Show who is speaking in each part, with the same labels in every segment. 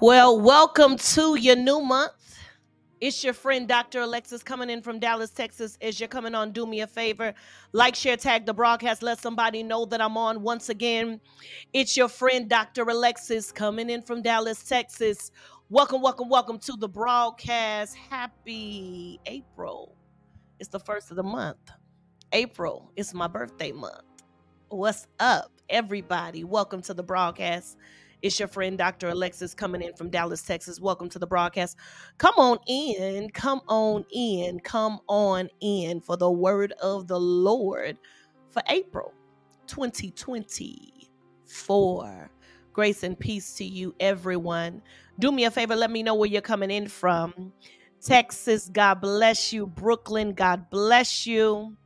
Speaker 1: Well, welcome to your new month. It's your friend Dr. Alexis coming in from Dallas, Texas. As you're coming on, do me a favor. Like, share, tag the broadcast. Let somebody know that I'm on once again. It's your friend Dr. Alexis coming in from Dallas, Texas. Welcome, welcome, welcome to the broadcast. Happy April. It's the first of the month. April. is my birthday month. What's up, everybody? Welcome to the broadcast. It's your friend Dr. Alexis coming in from Dallas, Texas. Welcome to the broadcast. Come on in, come on in, come on in for the word of the Lord for April 2024. Grace and peace to you, everyone. Do me a favor, let me know where you're coming in from. Texas, God bless you. Brooklyn, God bless you.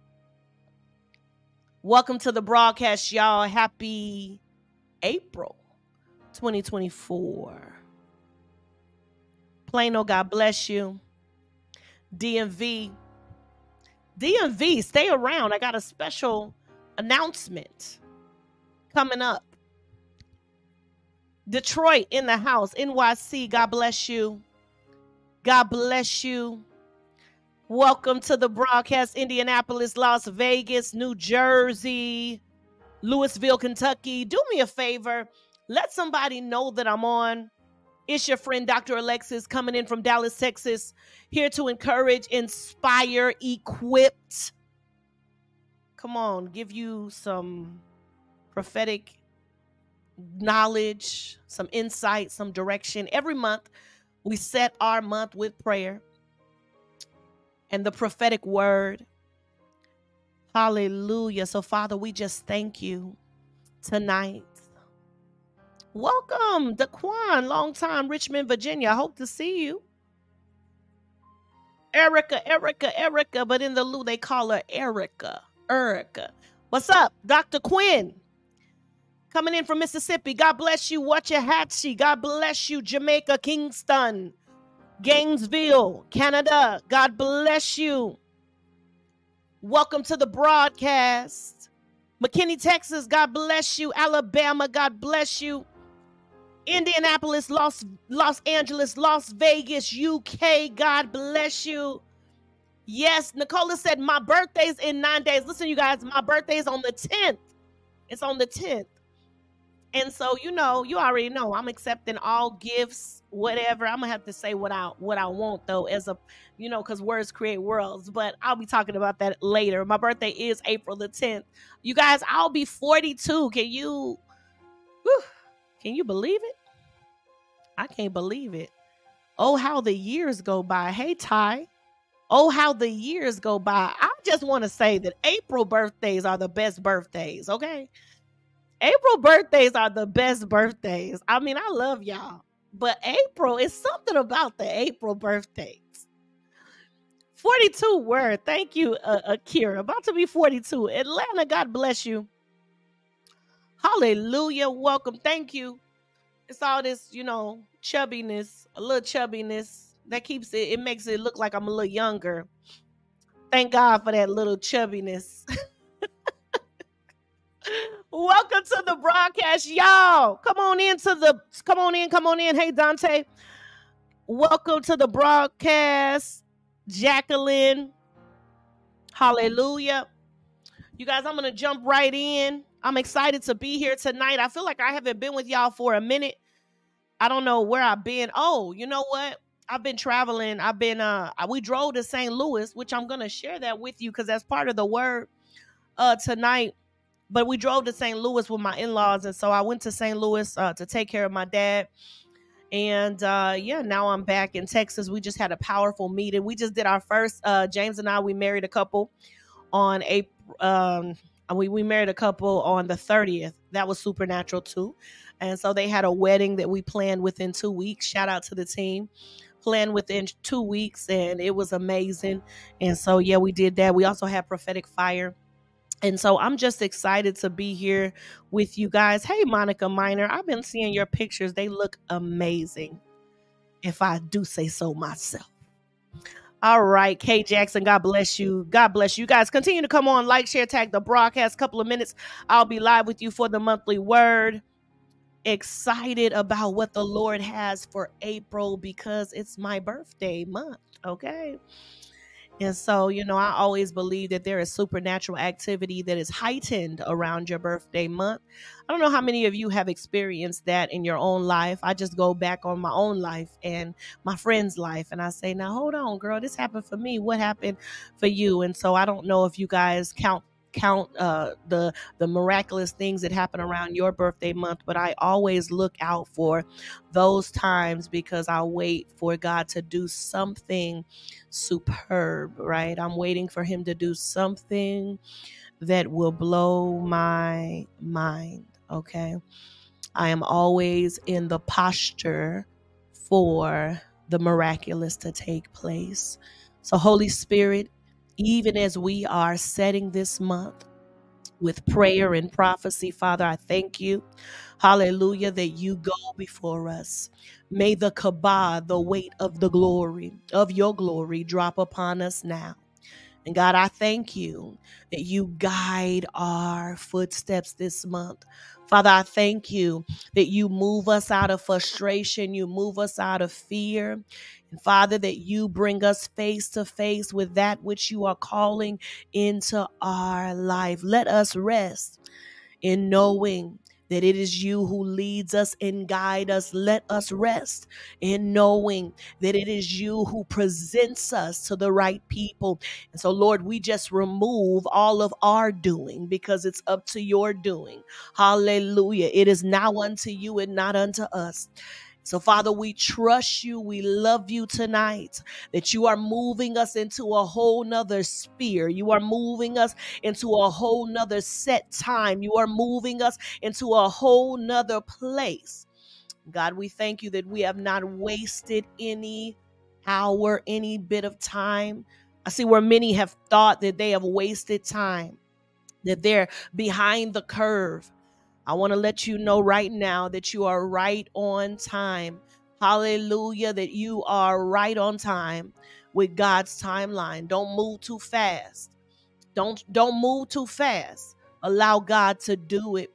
Speaker 1: Welcome to the broadcast, y'all. Happy April. 2024. Plano, God bless you. DMV. DMV, stay around. I got a special announcement coming up. Detroit in the house. NYC, God bless you. God bless you. Welcome to the broadcast. Indianapolis, Las Vegas, New Jersey, Louisville, Kentucky. Do me a favor let somebody know that I'm on. It's your friend Dr. Alexis coming in from Dallas, Texas, here to encourage, inspire, equip. Come on, give you some prophetic knowledge, some insight, some direction. Every month, we set our month with prayer and the prophetic word. Hallelujah. So, Father, we just thank you tonight Welcome, Daquan, long time Richmond, Virginia. I hope to see you. Erica, Erica, Erica, but in the Lou they call her Erica. Erica. What's up, Dr. Quinn? Coming in from Mississippi. God bless you, Waxahachie. God bless you, Jamaica, Kingston, Gainesville, Canada. God bless you. Welcome to the broadcast. McKinney, Texas. God bless you. Alabama. God bless you. Indianapolis, Los Los Angeles, Las Vegas, UK. God bless you. Yes, Nicola said my birthday's in nine days. Listen, you guys, my birthday's on the 10th. It's on the 10th. And so, you know, you already know I'm accepting all gifts, whatever. I'm gonna have to say what I what I want though, as a you know, because words create worlds. But I'll be talking about that later. My birthday is April the 10th. You guys, I'll be 42. Can you whew, can you believe it? I can't believe it. Oh, how the years go by. Hey, Ty. Oh, how the years go by. I just want to say that April birthdays are the best birthdays, okay? April birthdays are the best birthdays. I mean, I love y'all, but April is something about the April birthdays. 42 word. Thank you, uh, Akira. About to be 42. Atlanta, God bless you. Hallelujah. Welcome. Thank you. It's all this, you know, chubbiness, a little chubbiness that keeps it, it makes it look like I'm a little younger. Thank God for that little chubbiness. Welcome to the broadcast, y'all. Come on into the come on in, come on in. Hey Dante. Welcome to the broadcast, Jacqueline. Hallelujah. You guys, I'm gonna jump right in. I'm excited to be here tonight. I feel like I haven't been with y'all for a minute. I don't know where I've been. Oh, you know what? I've been traveling. I've been uh we drove to St. Louis, which I'm gonna share that with you because that's part of the word uh tonight. But we drove to St. Louis with my in-laws, and so I went to St. Louis uh, to take care of my dad. And uh, yeah, now I'm back in Texas. We just had a powerful meeting. We just did our first. Uh, James and I we married a couple on April. Um, we we married a couple on the 30th. That was supernatural too. And so they had a wedding that we planned within two weeks. Shout out to the team. Planned within two weeks, and it was amazing. And so yeah, we did that. We also had prophetic fire. And so I'm just excited to be here with you guys. Hey, Monica Miner, I've been seeing your pictures. They look amazing, if I do say so myself. All right, Kay Jackson, God bless you. God bless you guys. Continue to come on, like, share, tag the broadcast. Couple of minutes, I'll be live with you for the monthly word. excited about what the Lord has for April because it's my birthday month. Okay. And so, you know, I always believe that there is supernatural activity that is heightened around your birthday month. I don't know how many of you have experienced that in your own life. I just go back on my own life and my friend's life and I say, now hold on, girl, this happened for me. What happened for you? And so I don't know if you guys count count uh, the the miraculous things that happen around your birthday month, but I always look out for those times because I wait for God to do something superb, right? I'm waiting for Him to do something that will blow my mind, okay? I am always in the posture for the miraculous to take place. So, Holy Spirit, even as we are setting this month with prayer and prophecy, Father, I thank you. Hallelujah, that you go before us. May the kabah, the weight of the glory, of your glory, drop upon us now. And God, I thank you that you guide our footsteps this month. Father, I thank you that you move us out of frustration, you move us out of fear. Father, that you bring us face to face with that which you are calling into our life. Let us rest in knowing that it is you who leads us and guide us. Let us rest in knowing that it is you who presents us to the right people. And so, Lord, we just remove all of our doing because it's up to your doing. Hallelujah. It is now unto you and not unto us. So, Father, we trust you. We love you tonight that you are moving us into a whole nother sphere. You are moving us into a whole nother set time. You are moving us into a whole nother place. God, we thank you that we have not wasted any hour, any bit of time. I see where many have thought that they have wasted time, that they're behind the curve. I want to let you know right now that you are right on time. Hallelujah, that you are right on time with God's timeline. Don't move too fast. Don't don't move too fast. Allow God to do it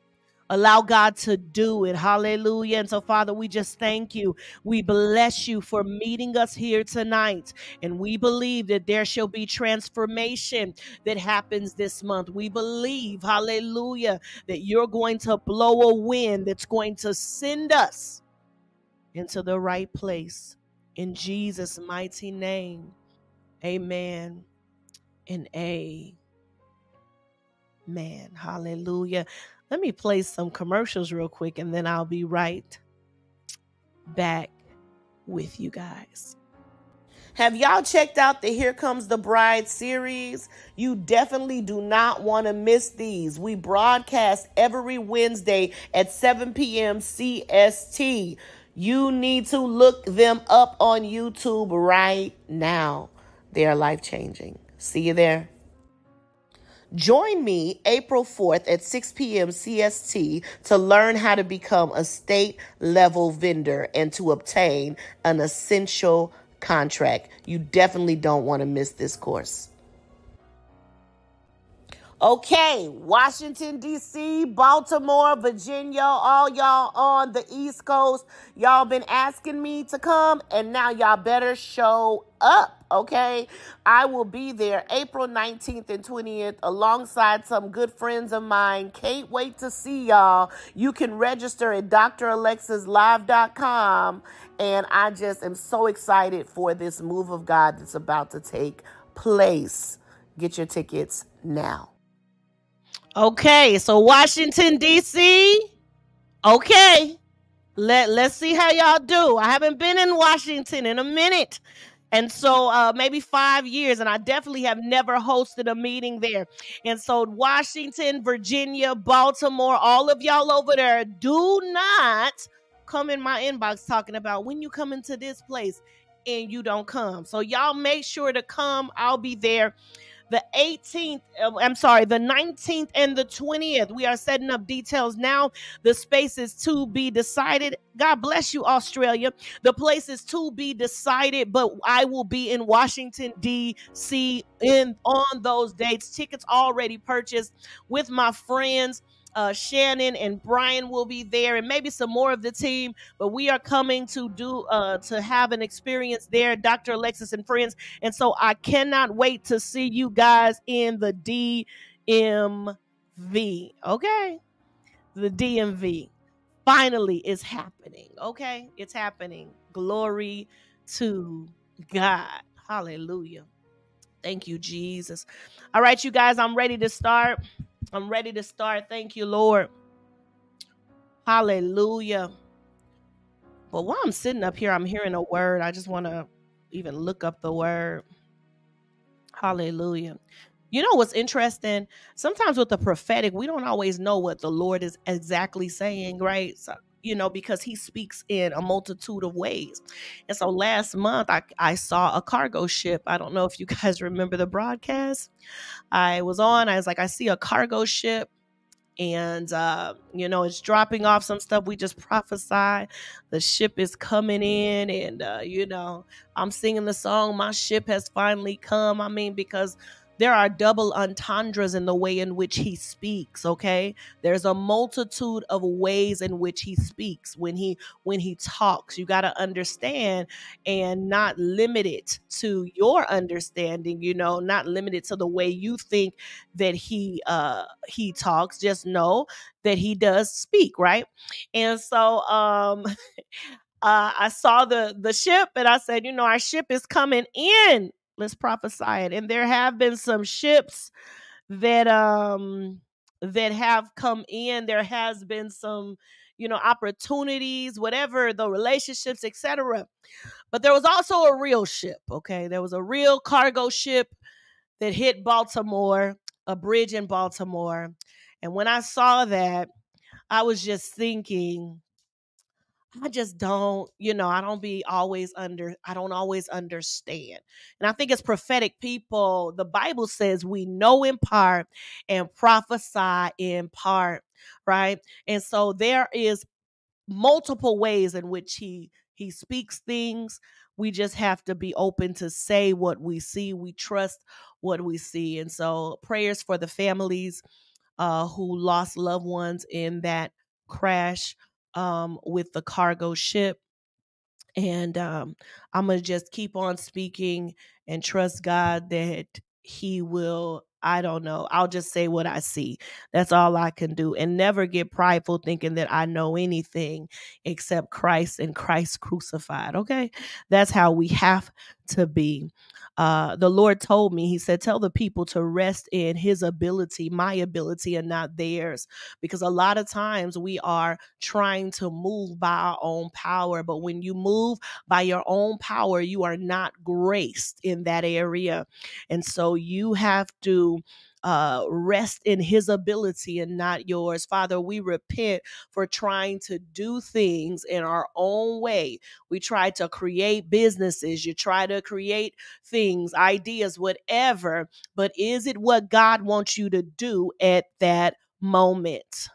Speaker 1: Allow God to do it. Hallelujah. And so, Father, we just thank you. We bless you for meeting us here tonight. And we believe that there shall be transformation that happens this month. We believe, hallelujah, that you're going to blow a wind that's going to send us into the right place. In Jesus' mighty name, amen and amen. Hallelujah. Let me play some commercials real quick and then I'll be right back with you guys. Have y'all checked out the Here Comes the Bride series? You definitely do not want to miss these. We broadcast every Wednesday at 7 p.m. CST. You need to look them up on YouTube right now. They are life changing. See you there. Join me April 4th at 6 p.m. CST to learn how to become a state level vendor and to obtain an essential contract. You definitely don't want to miss this course. Okay, Washington, D.C., Baltimore, Virginia, all y'all on the East Coast, y'all been asking me to come, and now y'all better show up, okay? I will be there April 19th and 20th alongside some good friends of mine. Can't wait to see y'all. You can register at dralexislive.com, and I just am so excited for this move of God that's about to take place. Get your tickets now. Okay, so Washington D.C. Okay, let let's see how y'all do. I haven't been in Washington in a minute, and so uh, maybe five years, and I definitely have never hosted a meeting there. And so Washington, Virginia, Baltimore, all of y'all over there, do not come in my inbox talking about when you come into this place and you don't come. So y'all make sure to come. I'll be there the 18th, uh, I'm sorry, the 19th and the 20th. We are setting up details now. The space is to be decided. God bless you, Australia. The place is to be decided, but I will be in Washington, D.C. in on those dates. Tickets already purchased with my friends uh, Shannon and Brian will be there, and maybe some more of the team. But we are coming to do uh, to have an experience there, Dr. Alexis and friends. And so I cannot wait to see you guys in the DMV. Okay, the DMV finally is happening. Okay, it's happening. Glory to God. Hallelujah. Thank you, Jesus. All right, you guys, I'm ready to start. I'm ready to start. Thank you, Lord. Hallelujah. But while I'm sitting up here, I'm hearing a word. I just want to even look up the word. Hallelujah. You know what's interesting? Sometimes with the prophetic, we don't always know what the Lord is exactly saying, right? So, you know, because he speaks in a multitude of ways. And so last month, I, I saw a cargo ship. I don't know if you guys remember the broadcast. I was on, I was like, I see a cargo ship and uh, you know it's dropping off some stuff we just prophesy the ship is coming in and uh, you know i'm singing the song my ship has finally come i mean because there are double entendres in the way in which he speaks okay? There's a multitude of ways in which he speaks. When he when he talks you got to understand and not limit it to your understanding you know not limited to the way you think that he uh he talks. Just know that he does speak right? And so um uh, I saw the the ship and I said, you know, our ship is coming in let's prophesy it. And there have been some ships that um that have come in. There has been some you know opportunities whatever the relationships etc but there was also a real ship okay? There was a real cargo ship that hit baltimore a bridge in baltimore. And when i saw that i was just thinking I just don't, you know, I don't be always under, I don't always understand. And I think as prophetic people, the Bible says we know in part and prophesy in part, right? And so there is multiple ways in which he he speaks things. We just have to be open to say what we see. We trust what we see. And so prayers for the families uh, who lost loved ones in that crash um, with the cargo ship. And um, I'm going to just keep on speaking and trust God that He will. I don't know. I'll just say what I see. That's all I can do. And never get prideful thinking that I know anything except Christ and Christ crucified. Okay. That's how we have to be uh, the Lord told me, He said, Tell the people to rest in His ability, my ability, and not theirs. Because a lot of times we are trying to move by our own power. But when you move by your own power, you are not graced in that area. And so you have to uh, rest in his ability and not yours. Father, we repent for trying to do things in our own way. We try to create businesses, you try to create things, ideas, whatever, but is it what God wants you to do at that moment?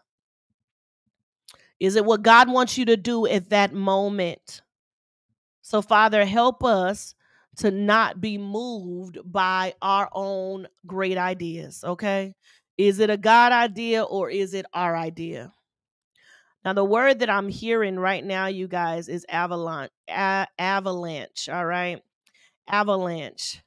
Speaker 1: Is it what God wants you to do at that moment? So, Father, help us to not be moved by our own great ideas, okay? Is it a God idea or is it our idea? Now, the word that I'm hearing right now, you guys, is avalanche. A- avalanche, all right? Avalanche.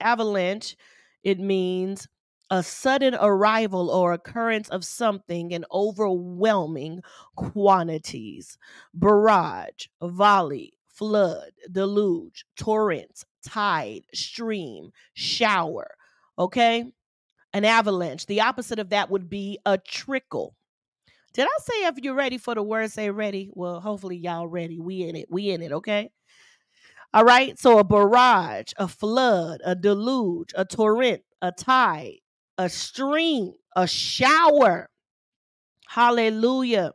Speaker 1: Avalanche, it means a sudden arrival or occurrence of something in overwhelming quantities. Barrage, volley, flood, deluge, torrent, tide, stream, shower. Okay? An avalanche. The opposite of that would be a trickle. Did I say if you're ready for the word, say ready? Well, hopefully y'all ready. We in it. We in it, okay? All right. So a barrage, a flood, a deluge, a torrent, a tide, a stream, a shower. Hallelujah.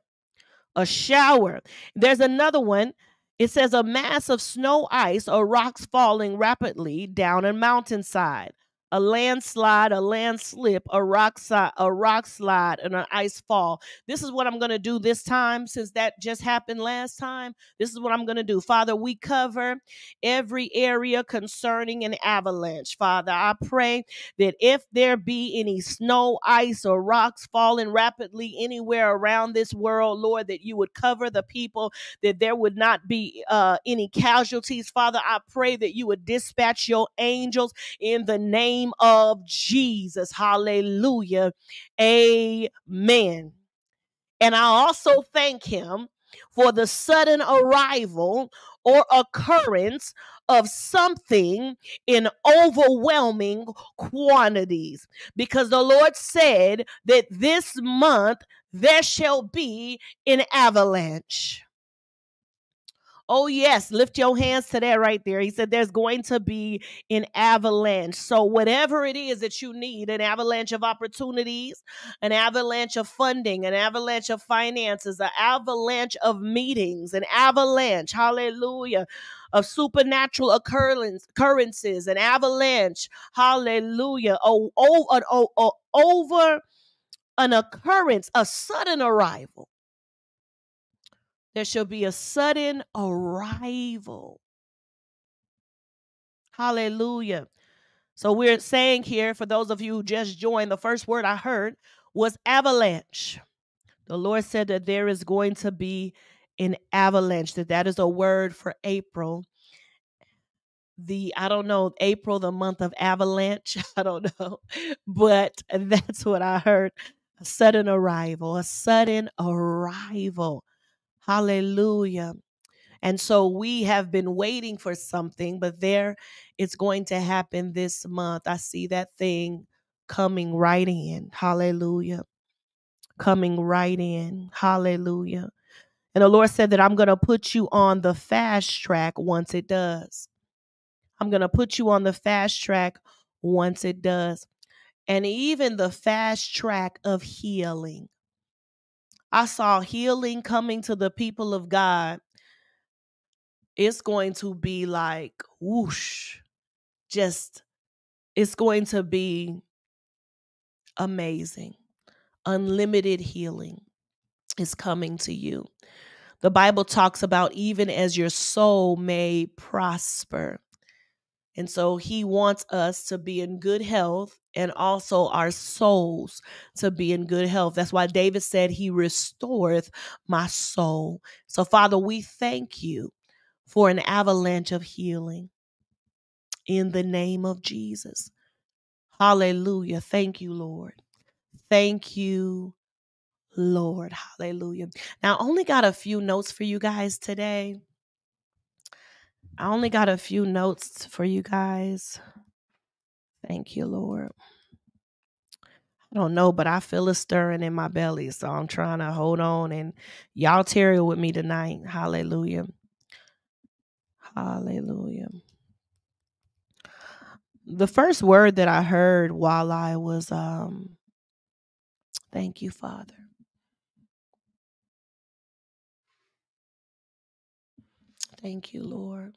Speaker 1: A shower. There's another one it says a mass of snow, ice, or rocks falling rapidly down a mountainside. A landslide, a landslip, a rock slide, a rock slide, and an ice fall. This is what I'm going to do this time since that just happened last time. This is what I'm going to do. Father, we cover every area concerning an avalanche. Father, I pray that if there be any snow, ice, or rocks falling rapidly anywhere around this world, Lord, that you would cover the people, that there would not be uh, any casualties. Father, I pray that you would dispatch your angels in the name of Jesus. Hallelujah. Amen. And I also thank him for the sudden arrival or occurrence of something in overwhelming quantities. Because the Lord said that this month there shall be an avalanche. Oh, yes. Lift your hands to that right there. He said there's going to be an avalanche. So, whatever it is that you need an avalanche of opportunities, an avalanche of funding, an avalanche of finances, an avalanche of meetings, an avalanche, hallelujah, of supernatural occurrences, an avalanche, hallelujah, oh, oh, oh, oh, over an occurrence, a sudden arrival there shall be a sudden arrival. Hallelujah. So we're saying here, for those of you who just joined, the first word I heard was avalanche. The Lord said that there is going to be an avalanche, that that is a word for April. The, I don't know, April, the month of avalanche. I don't know. But that's what I heard. A sudden arrival, a sudden arrival. Hallelujah. And so we have been waiting for something, but there it's going to happen this month. I see that thing coming right in. Hallelujah. Coming right in. Hallelujah. And the Lord said that I'm going to put you on the fast track once it does. I'm going to put you on the fast track once it does. And even the fast track of healing. I saw healing coming to the people of God. It's going to be like whoosh, just, it's going to be amazing. Unlimited healing is coming to you. The Bible talks about even as your soul may prosper. And so he wants us to be in good health and also our souls to be in good health. That's why David said, He restoreth my soul. So, Father, we thank you for an avalanche of healing in the name of Jesus. Hallelujah. Thank you, Lord. Thank you, Lord. Hallelujah. Now, I only got a few notes for you guys today. I only got a few notes for you guys. Thank you, Lord. I don't know, but I feel a stirring in my belly. So I'm trying to hold on and y'all tarry with me tonight. Hallelujah. Hallelujah. The first word that I heard while I was um thank you, Father. Thank you, Lord.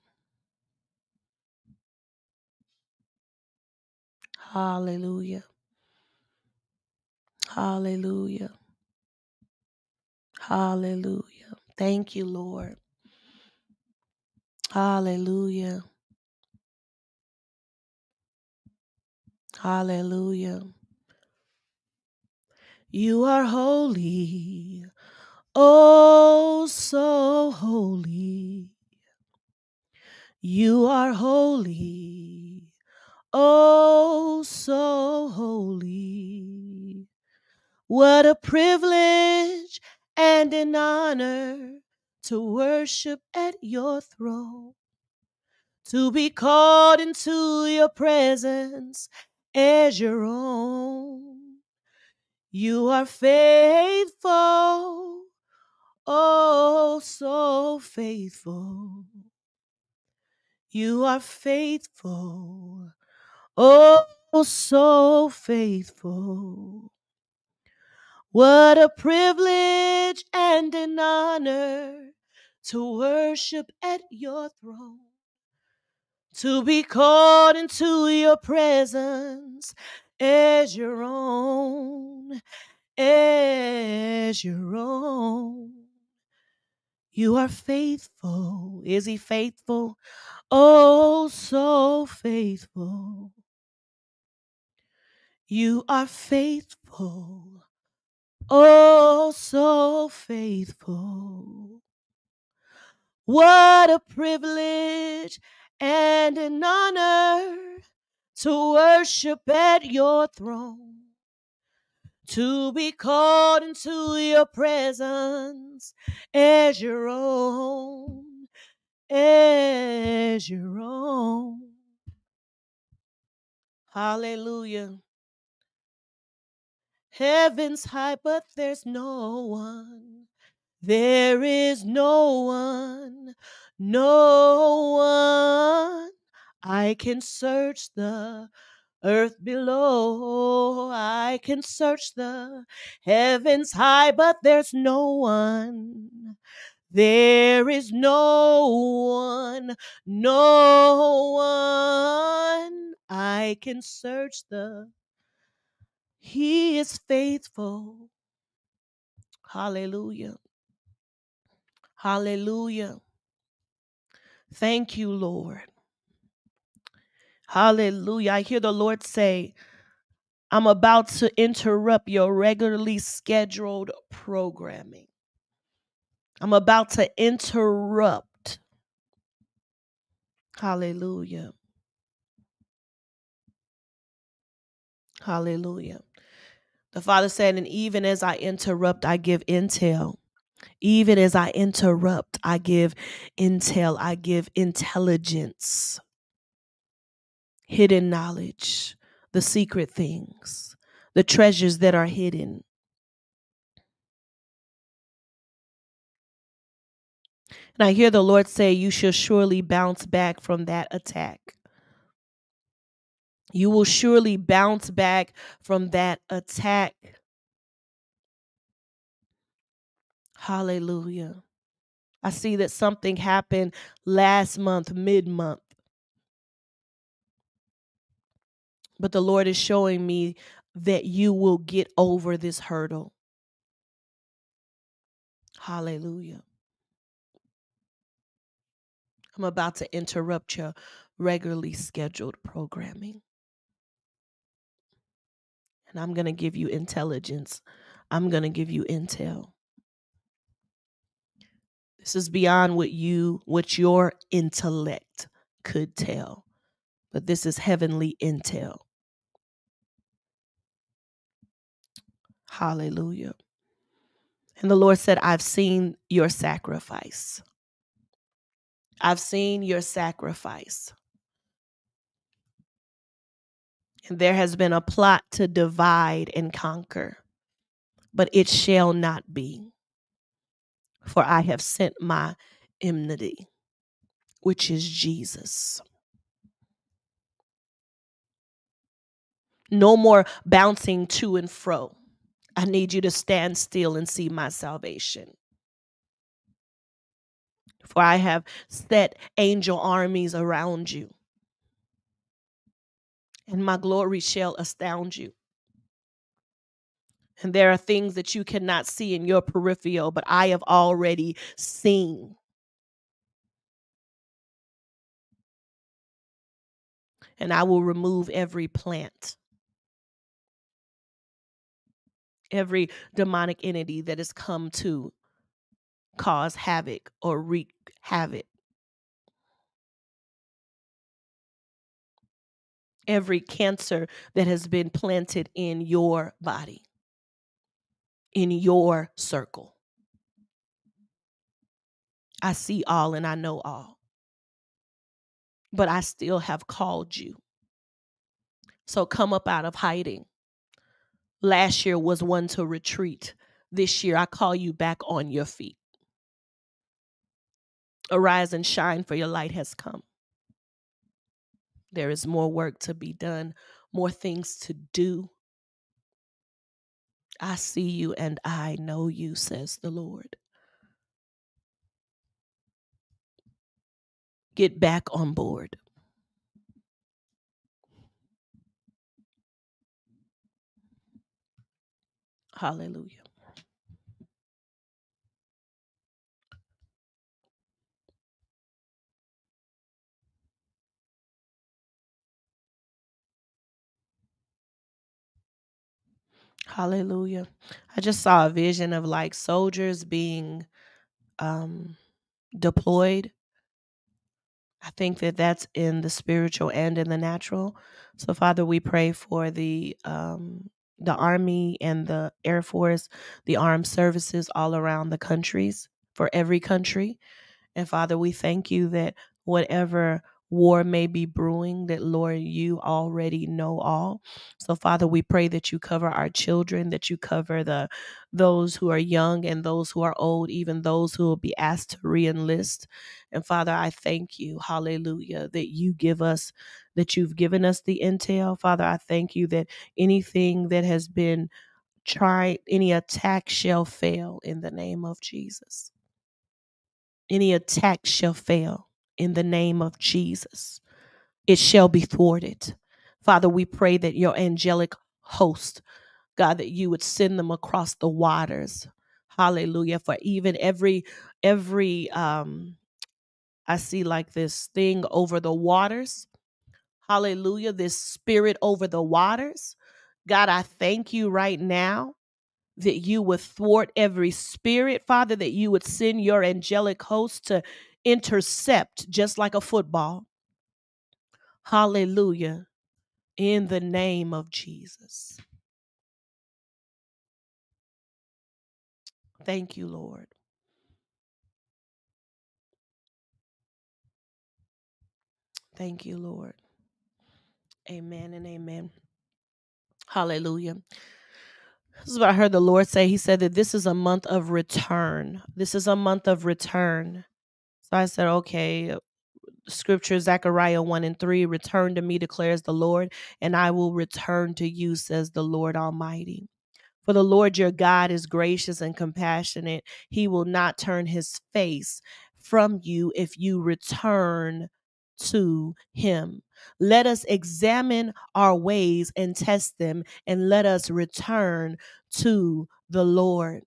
Speaker 1: Hallelujah. Hallelujah. Hallelujah. Thank you, Lord. Hallelujah. Hallelujah. You are holy. Oh, so holy. You are holy. Oh, so holy. What a privilege and an honor to worship at your throne, to be called into your presence as your own. You are faithful, oh, so faithful. You are faithful. Oh, so faithful. What a privilege and an honor to worship at your throne, to be called into your presence as your own, as your own. You are faithful. Is he faithful? Oh, so faithful. You are faithful. Oh, so faithful. What a privilege and an honor to worship at your throne, to be called into your presence as your own, as your own. Hallelujah. Heaven's high, but there's no one. There is no one, no one. I can search the earth below. I can search the heavens high, but there's no one. There is no one, no one. I can search the. He is faithful. Hallelujah. Hallelujah. Thank you, Lord. Hallelujah. I hear the Lord say, I'm about to interrupt your regularly scheduled programming. I'm about to interrupt. Hallelujah. Hallelujah. The Father said, and even as I interrupt, I give intel. Even as I interrupt, I give intel, I give intelligence, hidden knowledge, the secret things, the treasures that are hidden. And I hear the Lord say, You shall surely bounce back from that attack. You will surely bounce back from that attack. Hallelujah. I see that something happened last month, mid month. But the Lord is showing me that you will get over this hurdle. Hallelujah. I'm about to interrupt your regularly scheduled programming. And I'm going to give you intelligence. I'm going to give you intel. This is beyond what you, what your intellect could tell. But this is heavenly intel. Hallelujah. And the Lord said, I've seen your sacrifice. I've seen your sacrifice. And there has been a plot to divide and conquer, but it shall not be. For I have sent my enmity, which is Jesus. No more bouncing to and fro. I need you to stand still and see my salvation. For I have set angel armies around you, and my glory shall astound you. And there are things that you cannot see in your peripheral, but I have already seen. And I will remove every plant, every demonic entity that has come to cause havoc or wreak havoc. Every cancer that has been planted in your body in your circle. I see all and I know all. But I still have called you. So come up out of hiding. Last year was one to retreat. This year, I call you back on your feet. Arise and shine, for your light has come. There is more work to be done, more things to do. I see you and I know you, says the Lord. Get back on board. Hallelujah. Hallelujah. I just saw a vision of like soldiers being um deployed. I think that that's in the spiritual and in the natural. So Father, we pray for the um the army and the air force, the armed services all around the countries, for every country. And Father, we thank you that whatever war may be brewing, that Lord, you already know all. So Father, we pray that you cover our children, that you cover the those who are young and those who are old, even those who will be asked to reenlist. And Father, I thank you, hallelujah, that you give us, that you've given us the intel. Father, I thank you that anything that has been tried, any attack shall fail in the name of Jesus any attack shall fail in the name of Jesus. It shall be thwarted. Father, we pray that your angelic host, God, that you would send them across the waters. Hallelujah. For even every, every, um, I see like this thing over the waters. Hallelujah. This spirit over the waters. God, I thank you right now that you would thwart every spirit, Father, that you would send your angelic host to intercept just like a football. Hallelujah. In the name of Jesus. Thank you, Lord. Thank you, Lord. Amen and amen. Hallelujah. This is what I heard the Lord say. He said that this is a month of return. This is a month of return. So I said, okay, scripture Zechariah 1 and 3 Return to me, declares the Lord, and I will return to you, says the Lord Almighty. For the Lord your God is gracious and compassionate. He will not turn his face from you if you return to him. Let us examine our ways and test them, and let us return to the Lord.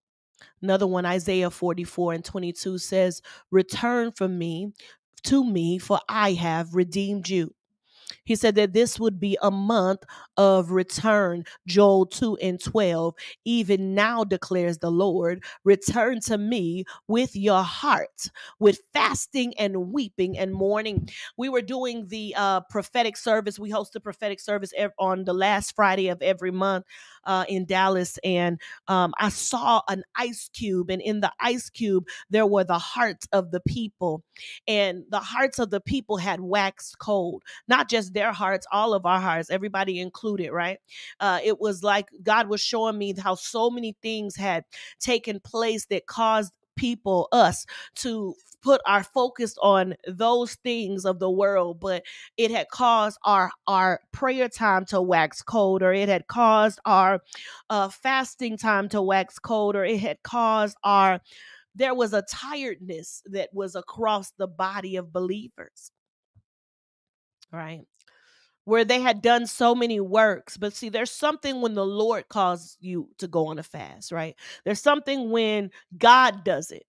Speaker 1: Another one, Isaiah 44 and 22 says, Return from me to me, for I have redeemed you. He said that this would be a month of return. Joel 2 and 12. Even now declares the Lord, return to me with your heart, with fasting and weeping and mourning. We were doing the uh, prophetic service. We host the prophetic service on the last Friday of every month uh, in Dallas, and um, I saw an ice cube, and in the ice cube there were the hearts of the people, and the hearts of the people had waxed cold. Not just their hearts, all of our hearts, everybody included. Right? Uh, it was like God was showing me how so many things had taken place that caused people, us, to put our focus on those things of the world, but it had caused our our prayer time to wax cold, or it had caused our uh, fasting time to wax cold, or it had caused our there was a tiredness that was across the body of believers. Right where they had done so many works. But see, there's something when the Lord calls you to go on a fast, right? There's something when God does it.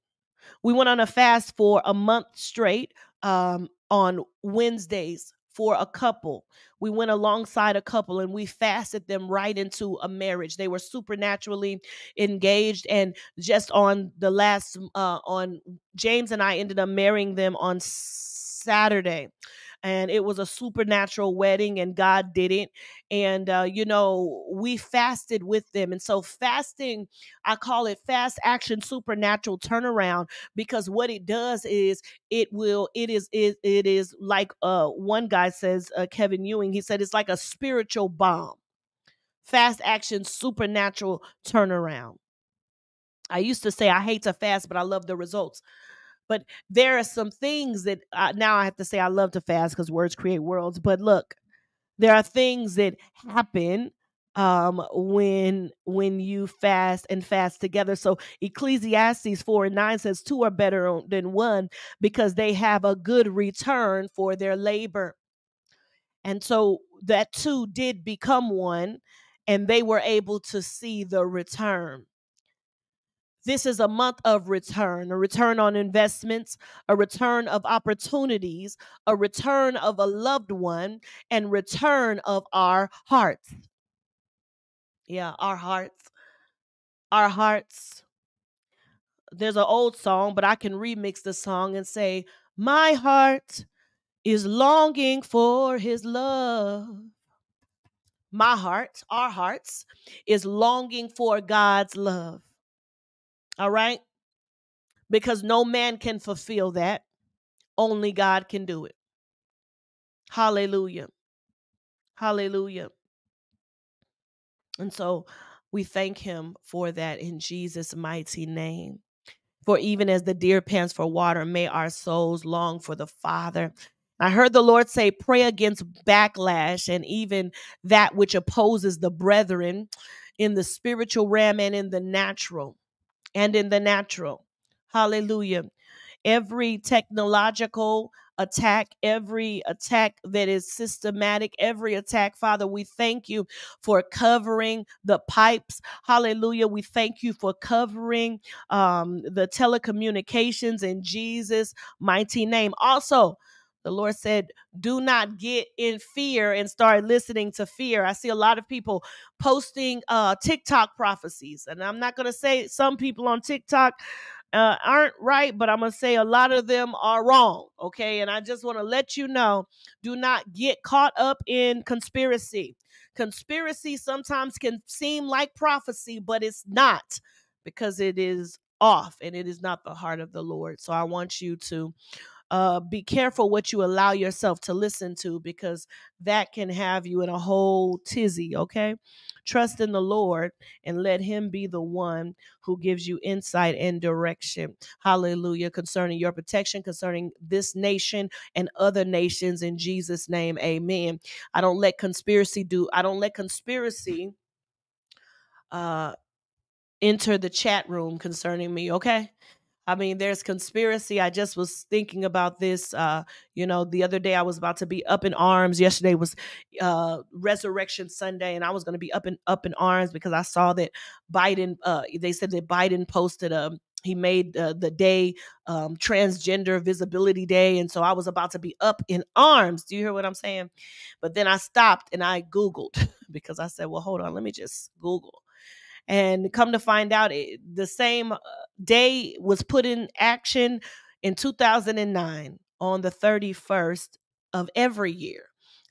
Speaker 1: We went on a fast for a month straight um, on Wednesdays for a couple. We went alongside a couple and we fasted them right into a marriage. They were supernaturally engaged, and just on the last, uh, on James and I ended up marrying them on Saturday and it was a supernatural wedding and god did it and uh, you know we fasted with them and so fasting i call it fast action supernatural turnaround because what it does is it will it is it, it is like uh one guy says uh, kevin ewing he said it's like a spiritual bomb fast action supernatural turnaround I used to say I hate to fast, but I love the results. But there are some things that uh, now I have to say I love to fast because words create worlds. But look, there are things that happen um when when you fast and fast together so ecclesiastes 4 and 9 says two are better than one because they have a good return for their labor and so that two did become one and they were able to see the return. This is a month of return, a return on investments, a return of opportunities, a return of a loved one, and return of our hearts. Yeah, our hearts. Our hearts. There's an old song, but I can remix the song and say, My heart is longing for his love. My heart, our hearts, is longing for God's love. All right? Because no man can fulfill that. Only God can do it. Hallelujah. Hallelujah. And so we thank him for that in Jesus' mighty name. For even as the deer pants for water, may our souls long for the Father. I heard the Lord say, pray against backlash and even that which opposes the brethren in the spiritual realm and in the natural and in the natural. Hallelujah. Every technological attack, every attack that is systematic, every attack, Father, we thank you for covering the pipes. Hallelujah. We thank you for covering um, the telecommunications in Jesus' mighty name. Also, the Lord said, do not get in fear and start listening to fear. I see a lot of people posting uh, TikTok prophecies. And I'm not going to say some people on TikTok uh, aren't right, but I'm going to say a lot of them are wrong. Okay. And I just want to let you know do not get caught up in conspiracy. Conspiracy sometimes can seem like prophecy, but it's not because it is off and it is not the heart of the Lord. So I want you to uh, be careful what you allow yourself to listen to because that can have you in a whole tizzy, okay? Trust in the Lord and let Him be the one who gives you insight and direction. Hallelujah. Concerning your protection, concerning this nation and other nations in Jesus' name. Amen. I don't let conspiracy do, I don't let conspiracy uh enter the chat room concerning me, okay? I mean, there's conspiracy. I just was thinking about this. Uh, you know, the other day I was about to be up in arms. Yesterday was uh, Resurrection Sunday, and I was going to be up in up in arms because I saw that Biden. Uh, they said that Biden posted a um, he made uh, the day um, transgender visibility day and so i was about to be up in arms do you hear what i'm saying but then i stopped and i googled because i said well hold on let me just google and come to find out, it, the same uh, day was put in action in 2009 on the 31st of every year.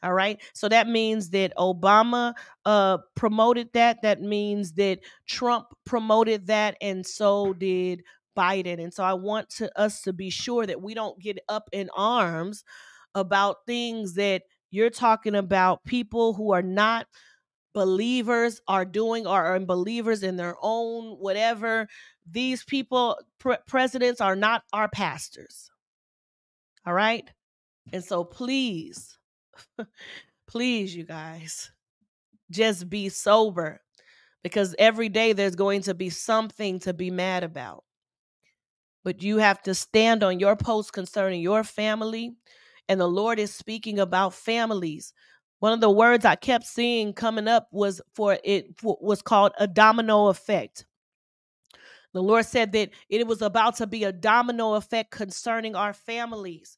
Speaker 1: All right. So that means that Obama uh, promoted that. That means that Trump promoted that. And so did Biden. And so I want to, us to be sure that we don't get up in arms about things that you're talking about, people who are not believers are doing or are believers in their own whatever these people pre- presidents are not our pastors. All right? And so please please you guys just be sober because every day there's going to be something to be mad about. But you have to stand on your post concerning your family and the lord is speaking about families one of the words I kept seeing coming up was for it was called a domino effect. The Lord said that it was about to be a domino effect concerning our families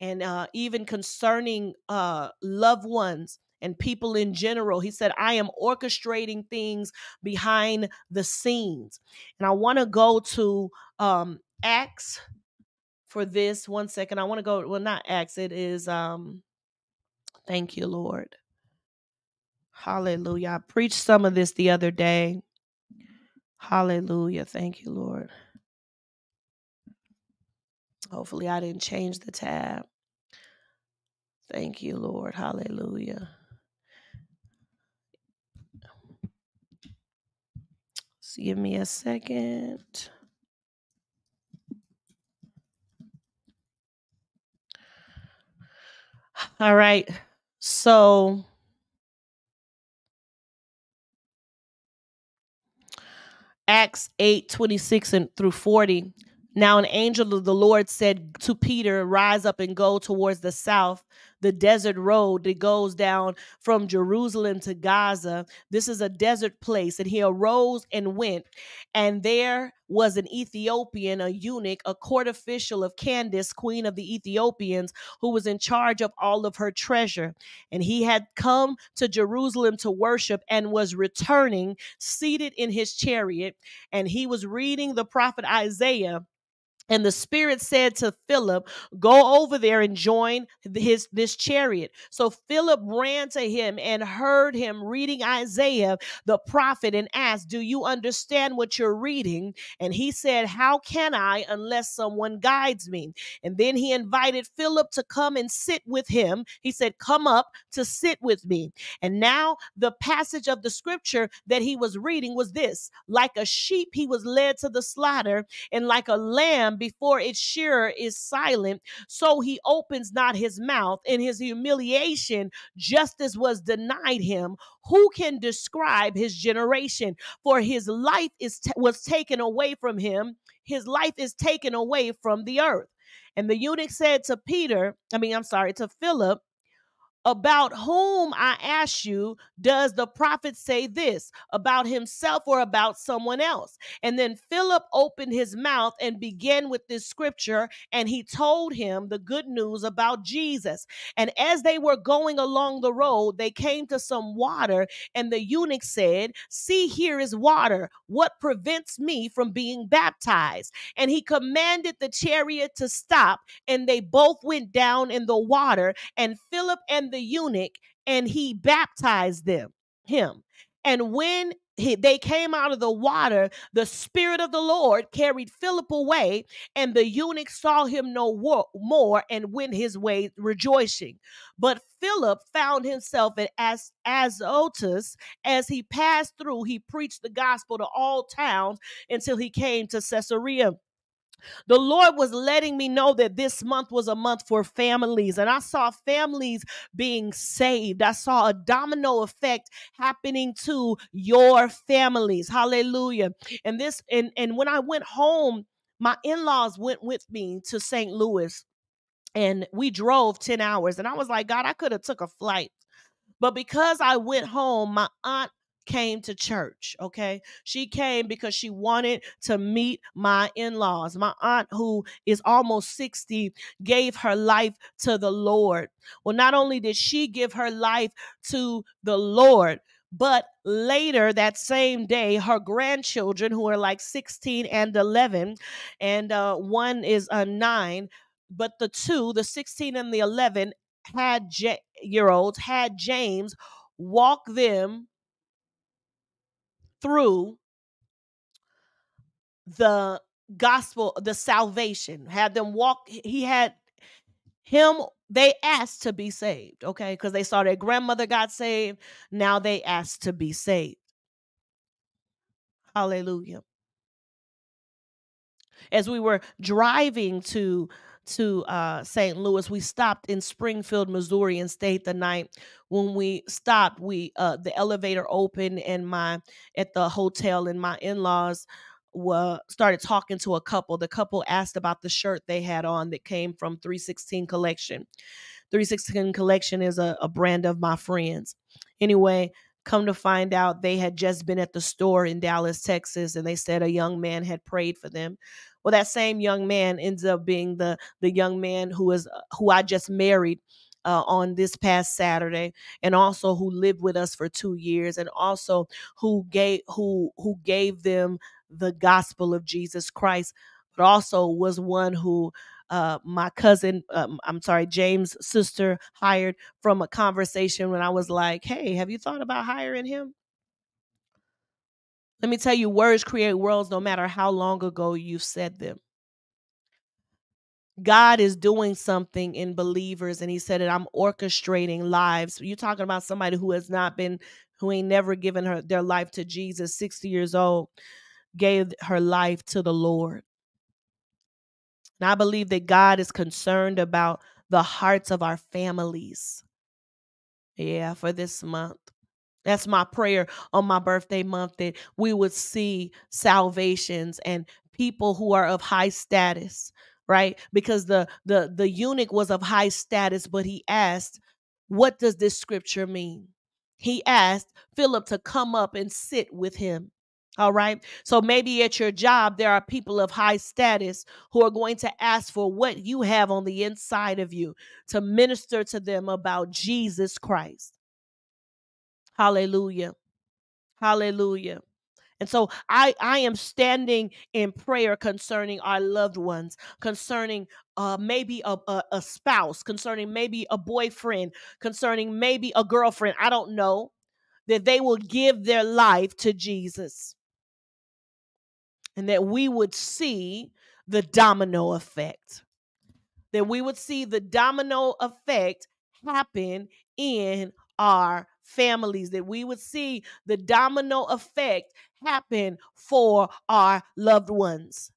Speaker 1: and uh, even concerning uh, loved ones and people in general. He said, I am orchestrating things behind the scenes. And I want to go to um, Acts for this one second. I want to go, well, not Acts, it is um, Thank you, Lord. Hallelujah. I preached some of this the other day. Hallelujah. Thank you, Lord. Hopefully, I didn't change the tab. Thank you, Lord. Hallelujah. So give me a second. All right. So Acts 8 26 and through 40 Now, an angel of the Lord said to Peter, Rise up and go towards the south, the desert road that goes down from Jerusalem to Gaza. This is a desert place. And he arose and went. And there was an Ethiopian, a eunuch, a court official of Candace, queen of the Ethiopians, who was in charge of all of her treasure. And he had come to Jerusalem to worship and was returning, seated in his chariot. And he was reading the prophet Isaiah and the spirit said to Philip, "Go over there and join his this chariot." So Philip ran to him and heard him reading Isaiah the prophet and asked, "Do you understand what you're reading?" And he said, "How can I unless someone guides me?" And then he invited Philip to come and sit with him. He said, "Come up to sit with me." And now the passage of the scripture that he was reading was this: like a sheep he was led to the slaughter, and like a lamb before its shearer is silent, so he opens not his mouth. In his humiliation, justice was denied him. Who can describe his generation? For his life is t- was taken away from him. His life is taken away from the earth. And the eunuch said to Peter, I mean, I'm sorry, to Philip, about whom I ask you, does the prophet say this about himself or about someone else? And then Philip opened his mouth and began with this scripture, and he told him the good news about Jesus. And as they were going along the road, they came to some water, and the eunuch said, See, here is water. What prevents me from being baptized? And he commanded the chariot to stop, and they both went down in the water, and Philip and the eunuch and he baptized them him and when he, they came out of the water, the Spirit of the Lord carried Philip away, and the eunuch saw him no more and went his way rejoicing. But Philip found himself at As- Azotus. As he passed through, he preached the gospel to all towns until he came to Caesarea. The Lord was letting me know that this month was a month for families, and I saw families being saved. I saw a domino effect happening to your families. Hallelujah. And this, and, and when I went home, my in-laws went with me to St. Louis and we drove 10 hours and i was like god i could have took a flight but because i went home my aunt came to church. Okay. She came because she wanted to meet my in laws. My aunt, who is almost 60, gave her life to the Lord. Well, not only did she give her life to the Lord, but later that same day, her grandchildren, who are like 16 and 11, and uh, one is a nine, but the two, the 16 and the 11, had J- year olds, had James walk them through the gospel, the salvation, had them walk. He had him, they asked to be saved, okay? Because they saw their grandmother got saved. Now they asked to be saved. Hallelujah. As we were driving to to uh, St. Louis. We stopped in Springfield, Missouri, and stayed the night. When we stopped, we uh, the elevator opened, and my at the hotel, and my in laws were started talking to a couple. The couple asked about the shirt they had on that came from 316 Collection. 316 Collection is a, a brand of my friends. Anyway, come to find out they had just been at the store in Dallas, Texas, and they said a young man had prayed for them. Well, that same young man ends up being the the young man who is uh, who I just married uh, on this past Saturday, and also who lived with us for two years, and also who gave who who gave them the gospel of Jesus Christ, but also was one who uh, my cousin, um, I'm sorry, James' sister hired from a conversation when I was like, "Hey, have you thought about hiring him?" Let me tell you, words create worlds no matter how long ago you've said them. God is doing something in believers, and He said that I'm orchestrating lives. You're talking about somebody who has not been, who ain't never given her their life to Jesus, 60 years old, gave her life to the Lord. And I believe that God is concerned about the hearts of our families. Yeah, for this month. That's my prayer on my birthday month that we would see salvations and people who are of high status, right? Because the the the eunuch was of high status, but he asked, "What does this scripture mean?" He asked Philip to come up and sit with him. All right. So maybe at your job, there are people of high status who are going to ask for what you have on the inside of you to minister to them about Jesus Christ. Hallelujah. Hallelujah. And so I I am standing in prayer concerning our loved ones, concerning uh maybe a, a, a spouse, concerning maybe a boyfriend, concerning maybe a girlfriend. I don't know that they will give their life to Jesus. And that we would see the domino effect. That we would see the domino effect happen in our families, that we would see the domino effect happen for our loved ones.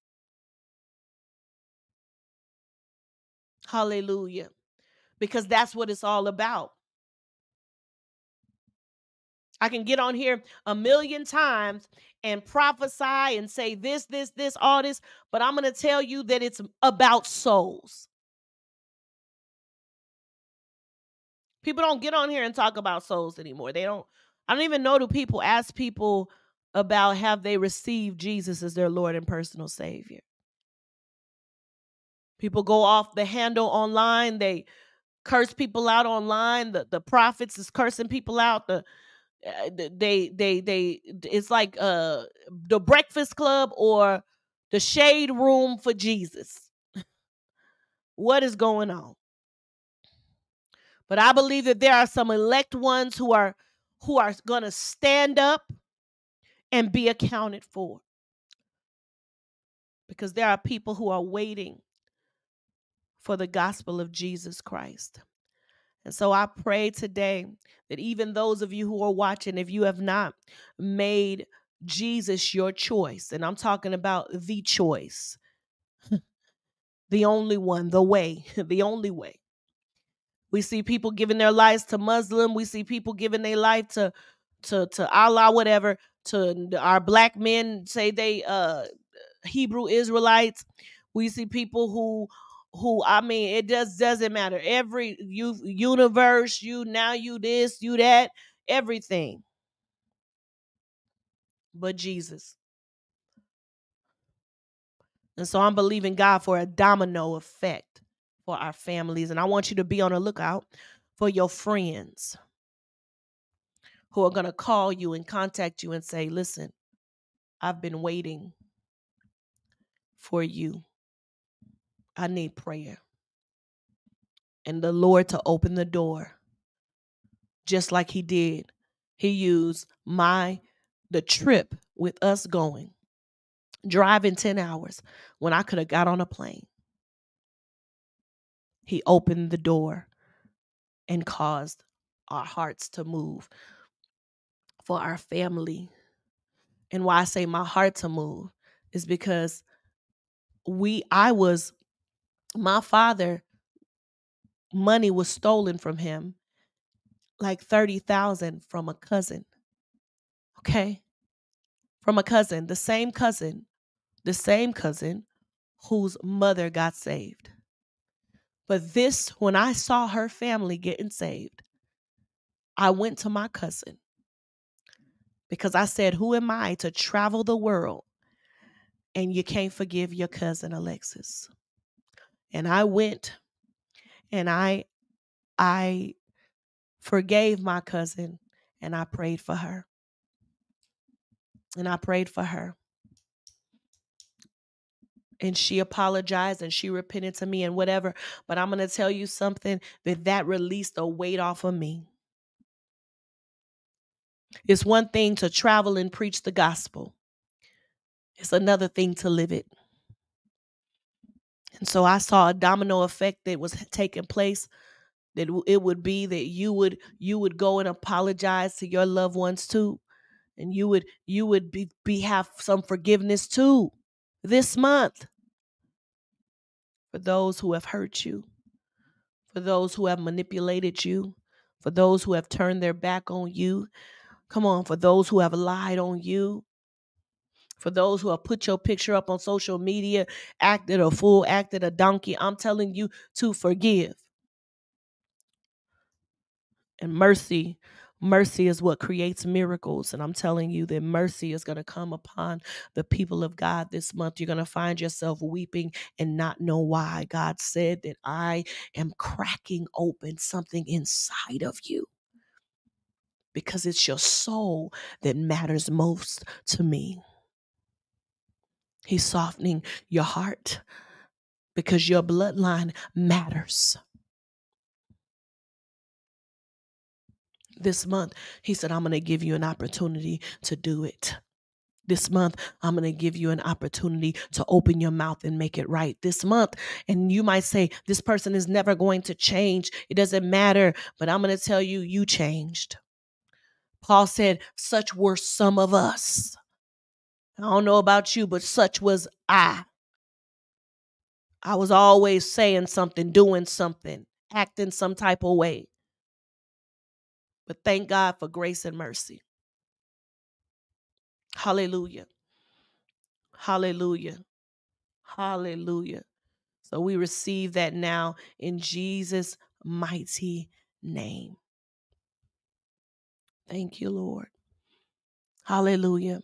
Speaker 1: Hallelujah. Because that's what it's all about. I can get on here a million times and prophesy and say this, this, this, all this, but I'm going to tell you that it's about souls. People don't get on here and talk about souls anymore. They don't, I don't even know do people ask people about have they received Jesus as their Lord and personal Savior. People go off the handle online, they curse people out online. The the prophets is cursing people out. The they they they it's like uh the breakfast club or the shade room for Jesus. what is going on? But I believe that there are some elect ones who are who are going to stand up and be accounted for. Because there are people who are waiting for the gospel of Jesus Christ. And so I pray today that even those of you who are watching, if you have not made Jesus your choice, and I'm talking about the choice, the only one, the way, the only way. We see people giving their lives to Muslim. We see people giving their life to to to Allah, whatever. To our black men say they uh Hebrew Israelites. We see people who who I mean it just doesn't matter. Every you universe, you now you this, you that, everything. But Jesus. And so I'm believing God for a domino effect for our families. And I want you to be on the lookout for your friends who are going to call you and contact you and say, listen, I've been waiting for you. I need prayer. And the Lord to open the door, just like He did. He used my, the trip with us going, driving 10 hours when I could have got on a plane. He opened the door and caused our hearts to move for our family. And why I say my heart to move is because we, I was, my father, money was stolen from him like 30,000 from a cousin. Okay? From a cousin, the same cousin, the same cousin whose mother got saved. But this, when I saw her family getting saved, I went to my cousin because I said, Who am I to travel the world and you can't forgive your cousin Alexis? And I went and I I forgave my cousin and I prayed for her. And I prayed for her. And she apologized and she repented to me and whatever but i'm going to tell you something that that released a weight off of me. It's one thing to travel and preach the gospel. It's another thing to live it and so i saw a domino effect that was taking place that it would be that you would you would go and apologize to your loved ones too and you would you would be, be have some forgiveness too this month for those who have hurt you, for those who have manipulated you, for those who have turned their back on you. Come on, for those who have lied on you, For those who have put your picture up on social media, acted a fool, acted a donkey, I'm telling you to forgive. And mercy, mercy is what creates miracles. And I'm telling you that mercy is going to come upon the people of God this month. You're going to find yourself weeping and not know why. God said that I am cracking open something inside of you because it's your soul that matters most to me. He's softening your heart because your bloodline matters. This month, he said, I'm going to give you an opportunity to do it. This month, I'm going to give you an opportunity to open your mouth and make it right. This month, and you might say, This person is never going to change. It doesn't matter. But I'm going to tell you, you changed. Paul said, Such were some of us. I don't know about you, but such was I. I was always saying something, doing something, acting some type of way. But thank God for grace and mercy. Hallelujah. Hallelujah. Hallelujah. So we receive that now in Jesus' mighty name. Thank you, Lord. Hallelujah.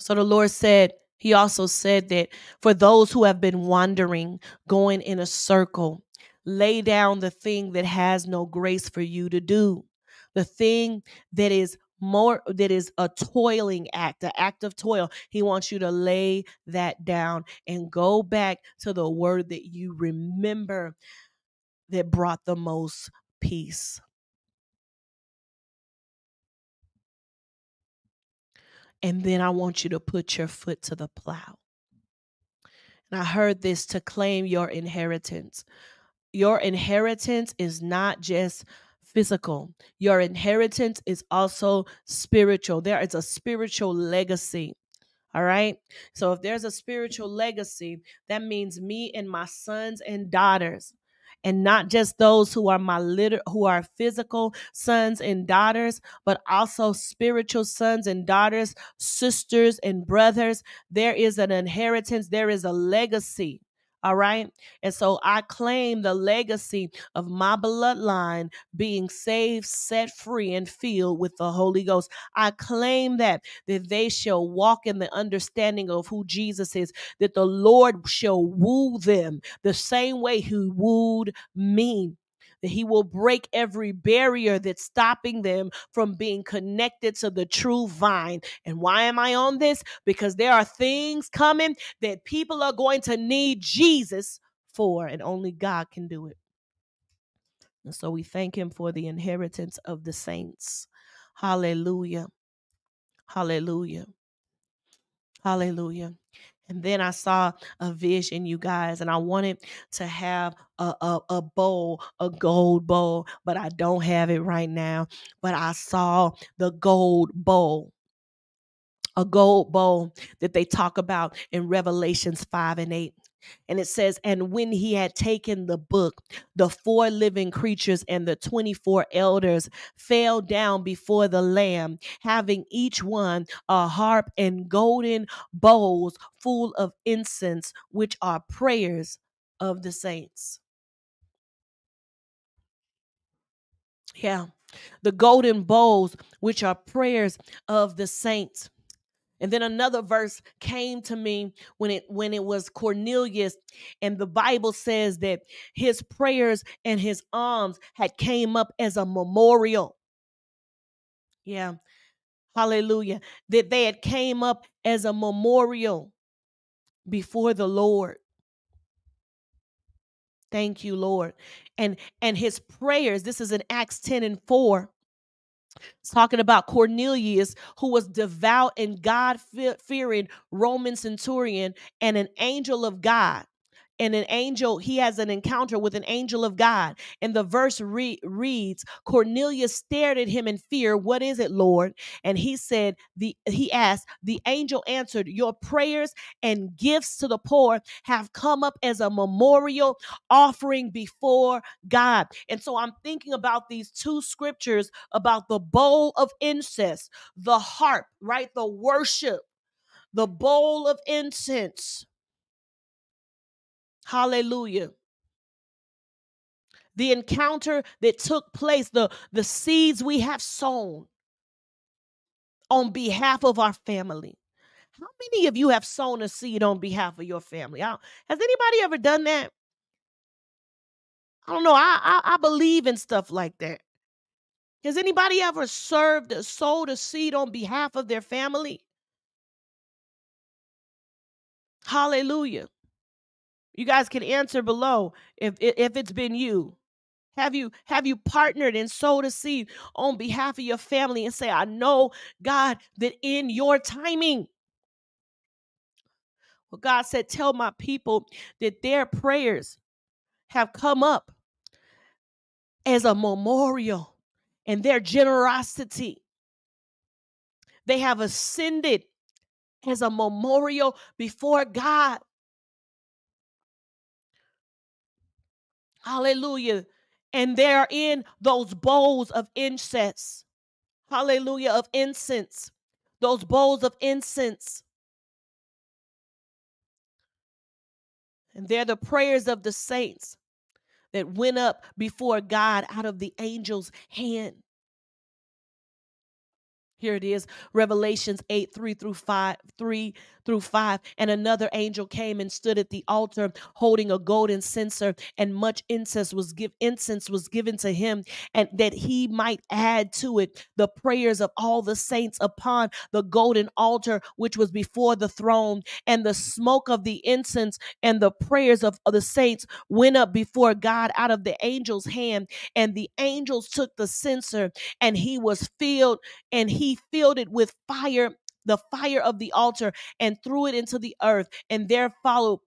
Speaker 1: So the Lord said, He also said that for those who have been wandering, going in a circle, lay down the thing that has no grace for you to do, the thing that is more that is a toiling act an act of toil. He wants you to lay that down and go back to the word that you remember that brought the most peace and then I want you to put your foot to the plow. And I heard this to claim your inheritance. Your inheritance is not just physical, your inheritance is also spiritual. There is a spiritual legacy. All right. So if there's a spiritual legacy, that means me and my sons and daughters and not just those who are my liter- who are physical sons and daughters, but also spiritual sons and daughters, sisters and brothers. There is an inheritance, there is a legacy. All right. And so I claim the legacy of my bloodline being saved, set free, and filled with the Holy Ghost. I claim that, that they shall walk in the understanding of who Jesus is, that the Lord shall woo them the same way he wooed me that he will break every barrier that's stopping them from being connected to the true vine. And why am I on this? Because there are things coming that people are going to need Jesus for, and only God can do it. And so we thank him for the inheritance of the saints. Hallelujah. Hallelujah. Hallelujah. And then I saw a vision, you guys, and I wanted to have a, a, a, bowl, a gold bowl, but I don't have it right now. But I saw the gold bowl a gold bowl that they talk about in Revelations 5 and 8. And it says, And when he had taken the book, the four living creatures and the 24 elders fell down before the Lamb, having each one a harp and golden bowls full of incense, which are prayers of the saints. Yeah, the golden bowls, which are prayers of the saints. And then another verse came to me when it when it was Cornelius and the Bible says that his prayers and his alms had came up as a memorial. Yeah. Hallelujah. That they had came up as a memorial before the Lord. Thank you, Lord. And and his prayers, this is in Acts 10 and 4. It's talking about Cornelius, who was devout and God fearing Roman centurion and an angel of God and an angel he has an encounter with an angel of god. And the verse re- reads cornelius stared at him in fear. What is it lord? And he said the he asked the angel answered your prayers and gifts to the poor have come up as a memorial offering before god and so i'm thinking about these two scriptures about the bowl of incense the harp right? The worship the bowl of incense. Hallelujah. The encounter that took place, the, the seeds we have sown on behalf of our family. How many of you have sown a seed on behalf of your family? Has anybody ever done that? I don't know. I, I, I believe in stuff like that. Has anybody ever served, sowed a seed on behalf of their family? Hallelujah. You guys can answer below if if it's been you. Have you have you partnered and sowed a seed on behalf of your family and say, I know, God, that in your timing. Well, God said, tell my people that their prayers have come up as a memorial and their generosity. They have ascended as a memorial before God. Hallelujah. And they're in those bowls of incense. Hallelujah. Of incense. Those bowls of incense. And they're the prayers of the saints that went up before God out of the angel's hand. Here it is, Revelations 8, 3 through 5, 3 through 5. And another angel came and stood at the altar holding a golden censer, and much incense was give incense was given to him, and that he might add to it the prayers of all the saints upon the golden altar which was before the throne. And the smoke of the incense and the prayers of, of the saints went up before God out of the angel's hand. And the angels took the censer, and he was filled, and he filled it with fire the fire of the altar and threw it into the earth. And there followed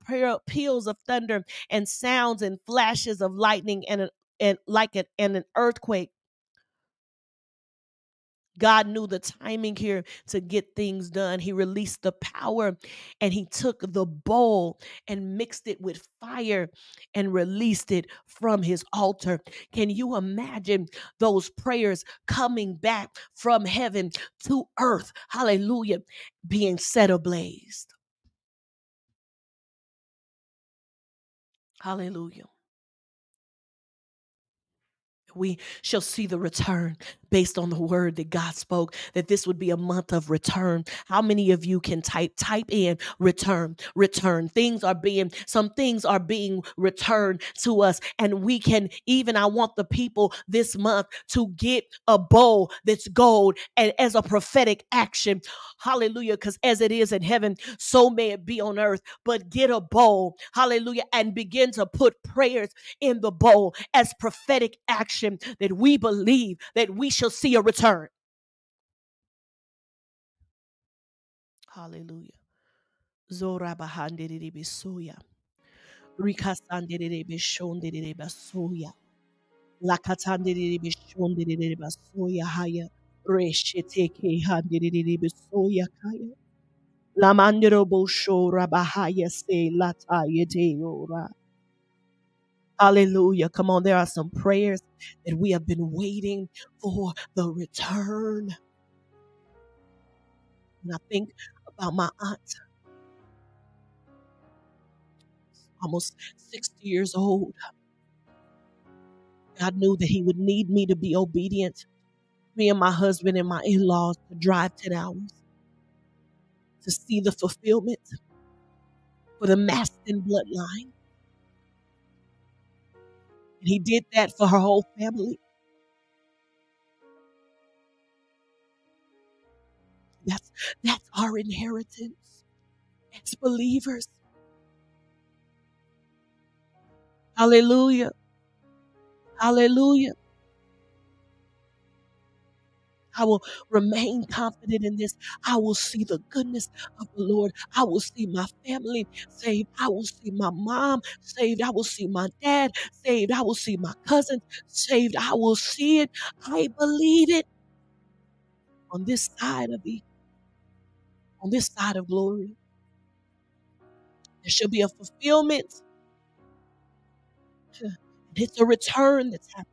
Speaker 1: peals of thunder and sounds and flashes of lightning and, a, and like an, and an earthquake. God knew the timing here to get things done. He released the power and he took the bowl and mixed it with fire and released it from his altar. Can you imagine those prayers coming back from heaven to earth? Hallelujah, being set ablaze. Hallelujah we shall see the return based on the word that God spoke, that this would be a month of return. How many of you can type, type in return, return? Things are being, some things are being returned to us. And we can even, I want the people this month to get a bowl that's gold and as a prophetic action. Hallelujah. Because as it is in heaven, so may it be on earth. But get a bowl, hallelujah, and begin to put prayers in the bowl as prophetic action that we believe that we shall shall see a return. Hallelujah. Zora bahandiri bisoya. Rikasandiri bishondiri basoya. Lakatandiri bishondiri basoya haya. Resheteke handiri bisoya kaya. Lamandiro bosho rabahaya se lataya deora. Hallelujah. Come on, there are some prayers that we have been waiting for the return. And I think about my aunt, almost 60 years old. God knew that He would need me to be obedient, me and my husband and my in laws to drive 10 hours to see the fulfillment for the Maston bloodline. And he did that for her whole family. That's that's our inheritance as believers. Hallelujah. Hallelujah. I will remain confident in this. I will see the goodness of the Lord. I will see my family saved. I will see my mom saved. I will see my dad saved. I will see my cousins saved. I will see it. I believe it on this side of the on this side of glory. There shall be a fulfillment. It's a return that's happening.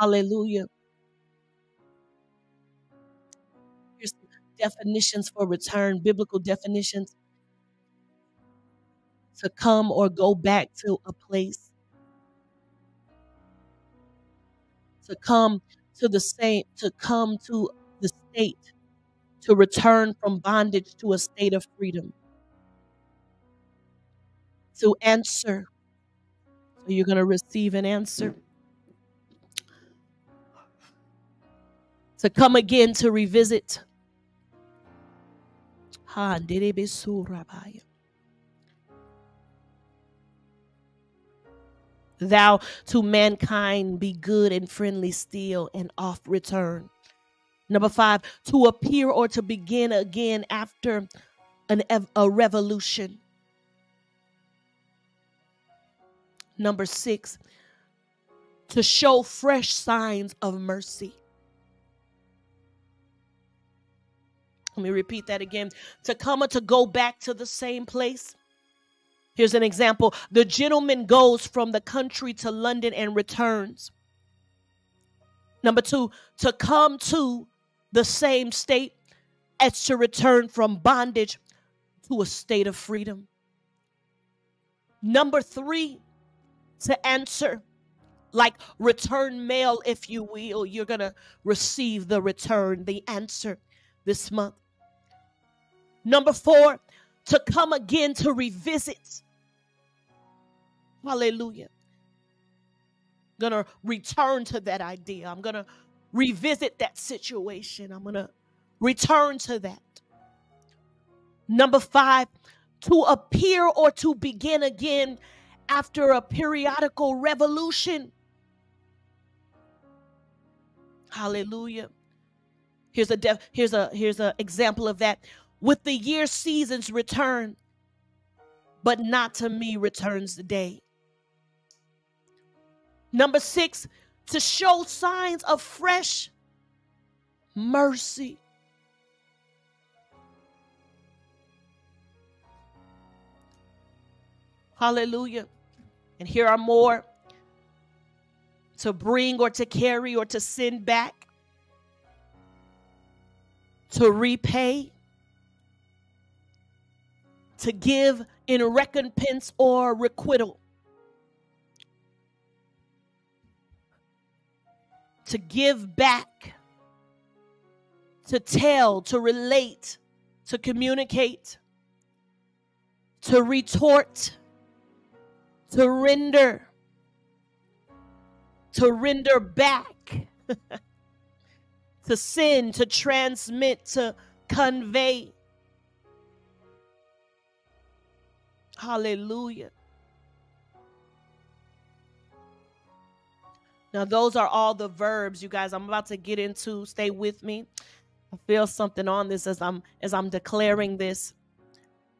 Speaker 1: Hallelujah. Here's definitions for return, biblical definitions to come or go back to a place, to come to the same, to come to the state, to return from bondage to a state of freedom, to answer. So you're going to receive an answer. To come again to revisit. Thou to mankind be good and friendly still and oft return. Number five, to appear or to begin again after an a revolution. Number six, to show fresh signs of mercy. Let me repeat that again. To come or to go back to the same place. Here's an example. The gentleman goes from the country to London and returns. Number two, to come to the same state as to return from bondage to a state of freedom. Number three, to answer like return mail, if you will. You're going to receive the return, the answer this month. Number four, to come again to revisit. Hallelujah. I'm to return to that idea. I'm to revisit that situation. I'm to return to that. Number five, to appear or to begin again after a periodical revolution. Hallelujah. Here's a def, here's a here's an example of that. With the year seasons return, but not to me returns the day. Number six, to show signs of fresh mercy. Hallelujah. And here are more to bring or to carry or to send back, to repay, to give in recompense or requital, to give back, to tell, to relate, to communicate, to retort, to render, to render back, to send, to transmit, to convey. Hallelujah. Now, those are all the verbs, you guys. I'm about to get into. Stay with me. I feel something on this as I'm as I'm declaring this.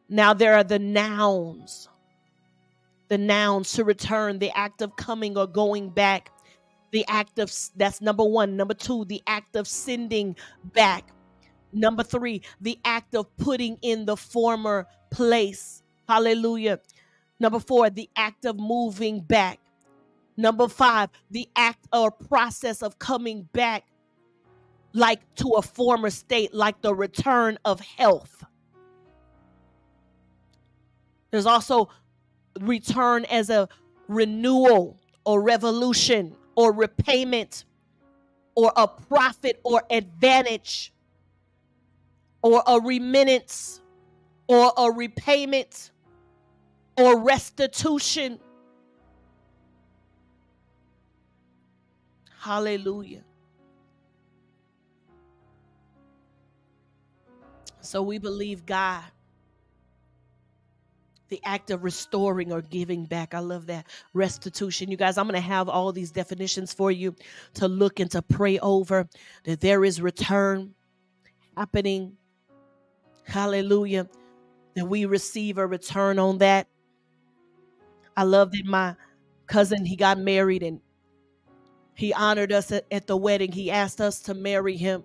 Speaker 1: Now there are the nouns. The nouns to return, the act of coming or going back. The act of that's number 1, number 2, the act of sending back. Number 3, the act of putting in the former place. Hallelujah. Number 4, the act of moving back. Number five, the act or process of coming back like to a former state, like the return of health. There's also return as a renewal or revolution or repayment or a profit or advantage or a remittance or a repayment or restitution Hallelujah. So we believe God. The act of restoring or giving back. I love that. Restitution. You guys, I'm going to have all these definitions for you to look and to pray over that there is return happening. Hallelujah. that we receive a return on that. I love that my cousin he got married and he honored us at, at the wedding. He asked us to marry him.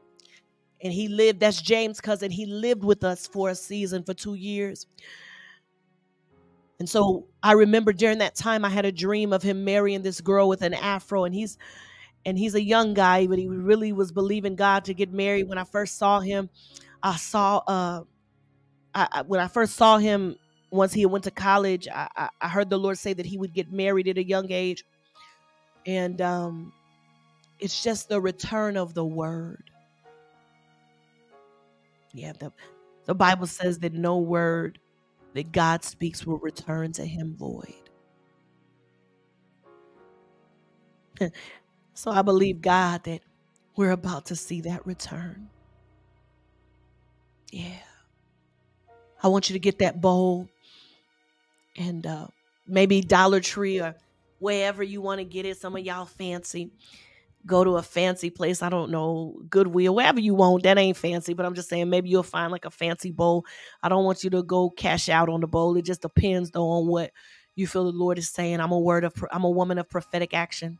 Speaker 1: And he lived, that's James' cousin. He lived with us for a season for two years. And so I remember during that time I had a dream of him marrying this girl with an afro and he's and he's a young guy but he really was believing God to get married. When I first saw him I saw uh I, when I first saw him once he went to college I, I, I heard the Lord say that he would get married at a young age. And um it's just the return of the word. Yeah the the Bible says that no word that God speaks will return to him void. so I believe God that we're about to see that return. Yeah. I want you to get that bowl and uh, maybe Dollar Tree or wherever you want to get it. Some of y'all fancy go to a fancy place. I don't know, Goodwill, wherever you want. That ain't fancy, but I'm just saying maybe you'll find like a fancy bowl. I don't want you to go cash out on the bowl. It just depends though on what you feel the Lord is saying. I'm a word of I'm a woman of prophetic action.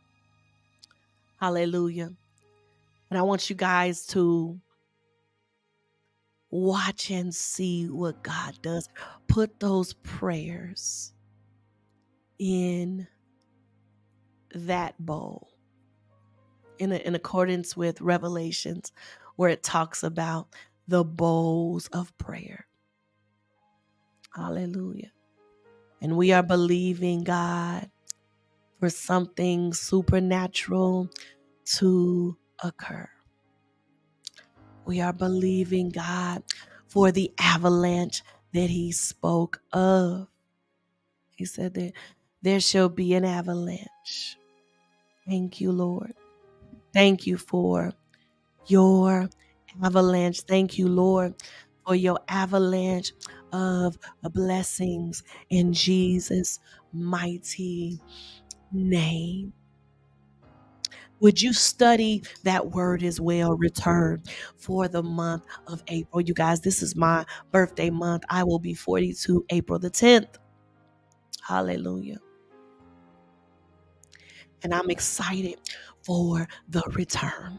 Speaker 1: Hallelujah. And I want you guys to watch and see what God does. Put those prayers in that bowl in, a, in accordance with Revelations, where it talks about the bowls of prayer. Hallelujah. And we are believing God for something supernatural to occur. We are believing God for the avalanche that He spoke of. He said that there shall be an avalanche. Thank you, Lord. Thank you for your avalanche. Thank you, Lord, for your avalanche of blessings in Jesus' mighty name. Would you study that word as well? Return for the month of April. You guys, this is my birthday month. I will be 42 April the 10th. Hallelujah. And I'm excited for the return.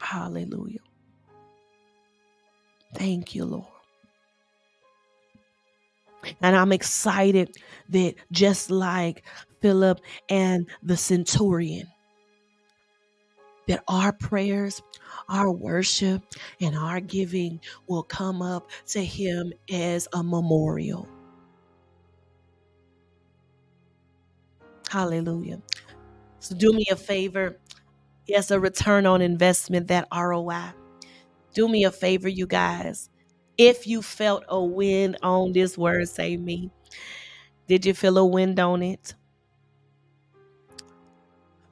Speaker 1: Hallelujah. Thank you, Lord. And I'm excited that just like Philip and the centurion, that our prayers, our worship, and our giving will come up to him as a memorial. Hallelujah. So do me a favor. Yes, a return on investment, that ROI. Do me a favor, you guys. If you felt a wind on this word, say me. Did you feel a wind on it?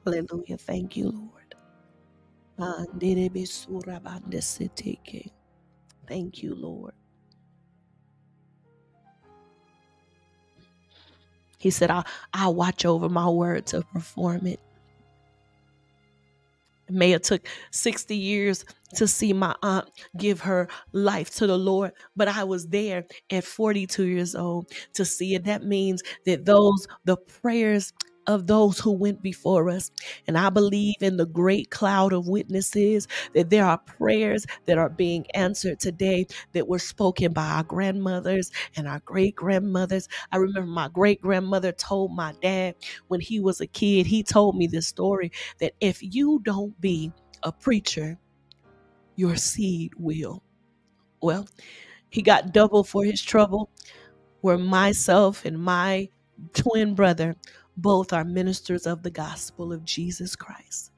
Speaker 1: Hallelujah. Thank you, Lord. Thank you, Lord. He said, I'll, I'll watch over my word to perform it. It may have took 60 years to see my aunt give her life to the Lord, but I was there at 42 years old to see it. That means that those, the prayers of those who went before us. And I believe in the great cloud of witnesses that there are prayers that are being answered today that were spoken by our grandmothers and our great grandmothers. I remember my great grandmother told my dad when he was a kid, he told me this story that if you don't be a preacher, your seed will. Well, he got double for his trouble, where myself and my twin brother both are ministers of the gospel of Jesus Christ.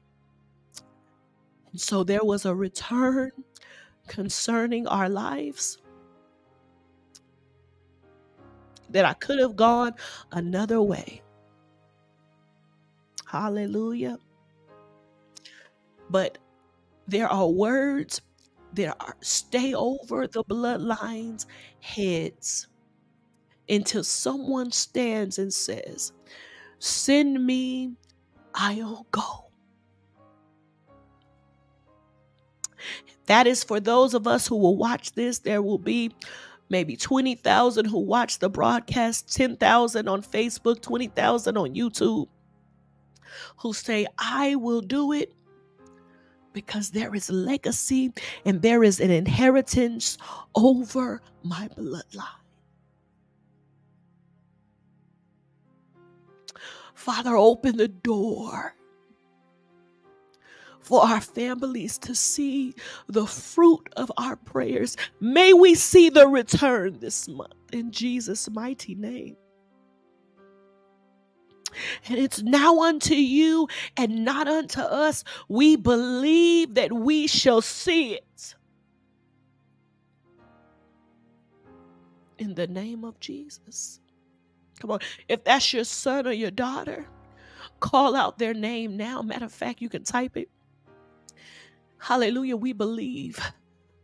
Speaker 1: And so there was a return concerning our lives that I could have gone another way. Hallelujah. But there are words that are stay over the bloodlines heads until someone stands and says, Send me, I'll go. That is for those of us who will watch this. There will be maybe 20,000 who watch the broadcast, 10,000 on Facebook, 20,000 on YouTube, who say, I will do it because there is legacy and there is an inheritance over my bloodline. Father, open the door for our families to see the fruit of our prayers. May we see the return this month in Jesus' mighty name. And it's now unto you and not unto us. We believe that we shall see it. In the name of Jesus. Come on. If that's your son or your daughter, call out their name now. Matter of fact, you can type it. Hallelujah. We believe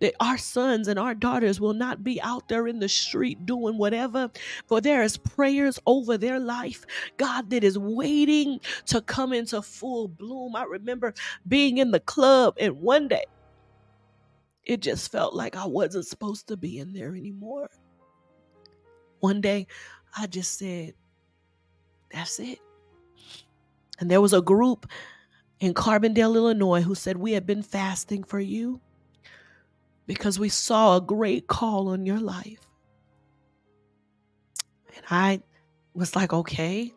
Speaker 1: that our sons and our daughters will not be out there in the street doing whatever, for there is prayers over their life, God, that is waiting to come into full bloom. I remember being in the club, and one day it just felt like I wasn't supposed to be in there anymore. One day I just said, That's it. And there was a group in Carbondale, Illinois, who said, We have been fasting for you because we saw a great call on your life. And I was like, okay.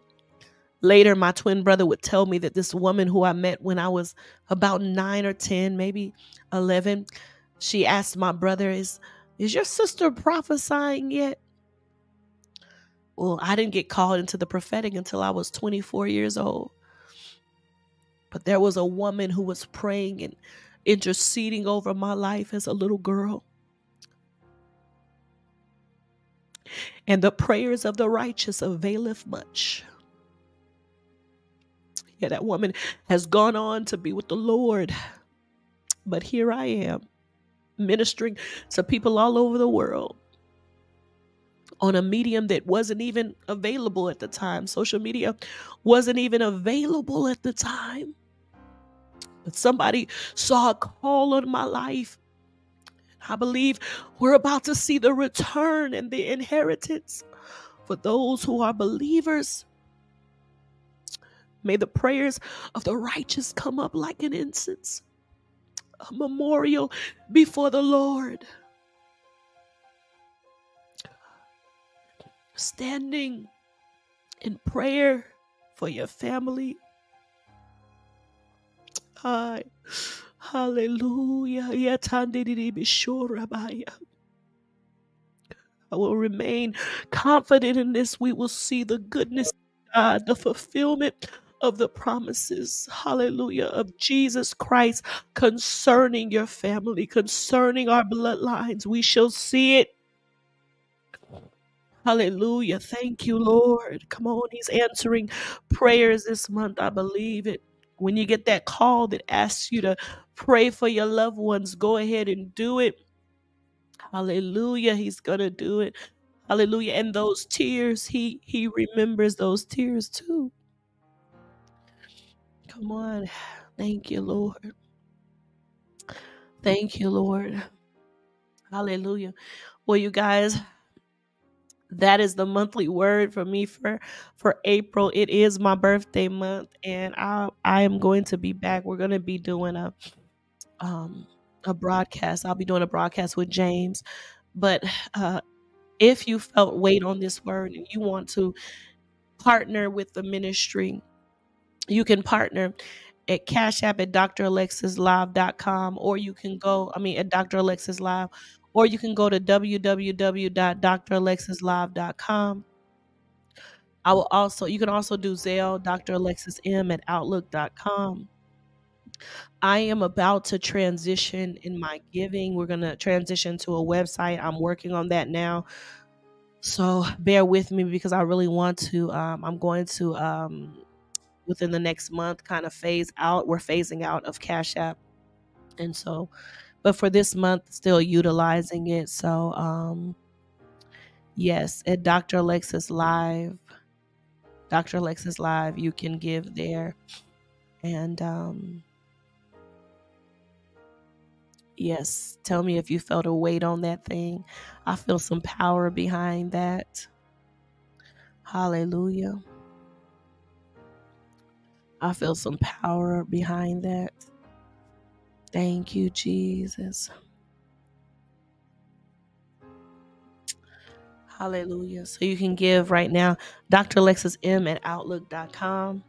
Speaker 1: Later, my twin brother would tell me that this woman who I met when I was about nine or 10, maybe 11, she asked my brother, Is, is your sister prophesying yet? Well, I didn't get called into the prophetic until I was 24 years old. But there was a woman who was praying and interceding over my life as a little girl. And the prayers of the righteous availeth much. Yeah, that woman has gone on to be with the Lord. But here I am, ministering to people all over the world on a medium that wasn't even available at the time. Social media wasn't even available at the time. But somebody saw a call on my life. I believe we're about to see the return and the inheritance for those who are believers. May the prayers of the righteous come up like an incense, a memorial before the Lord. Standing in prayer for your family, I, Hallelujah. I will remain confident in this. We will see the goodness of God, the fulfillment of the promises, hallelujah, of Jesus Christ concerning your family, concerning our bloodlines. We shall see it. Hallelujah. Thank you, Lord. Come on, He's answering prayers this month. I believe it. When you get that call that asks you to pray for your loved ones, go ahead and do it. Hallelujah. He's going to do it. Hallelujah. And those tears, he he remembers those tears too. Come on. Thank you, Lord. Thank you, Lord. Hallelujah. Well, you guys, that is the monthly word for me for for April. It is my birthday month, and I I am going to be back. We're going to be doing a um a broadcast. I'll be doing a broadcast with James. But uh, if you felt weight on this word and you want to partner with the ministry, you can partner at Cash App at dralexislive.com or you can go, I mean, at Dr. Alexis Live, or you can go to www.dralexislive.com. I will also, you can also do Zelle, Dr. Alexis M at outlook.com. I am about to transition in my giving. We're going to transition to a website. I'm working on that now. So bear with me because I really want to. Um, I'm going to, um, within the next month, kind of phase out. We're phasing out of Cash App. And so but for this month still utilizing it so um yes at dr alexis live dr alexis live you can give there and um Yes. Tell me if you felt a weight on that thing. I feel some power behind that. Hallelujah. I feel some power behind that. Thank you, Jesus. Hallelujah. So you can give right now Dr. Alexis M at Outlook.com,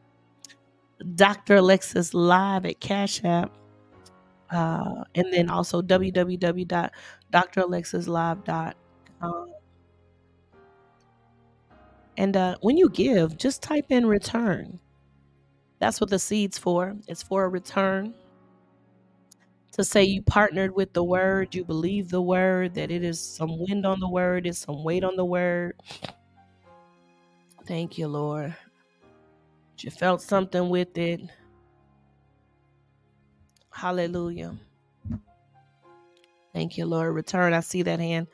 Speaker 1: Dr. Alexis Live at Cash App, uh, and then also www.dralexislive.com. And uh, when you give, just type in return. That's what the seed's for. It's for a return. To say you partnered with the word, you believe the word, that it is some wind on the word, it's some weight on the word. Thank you, Lord. You felt something with it. Hallelujah. Thank you, Lord. Return. I see that hand.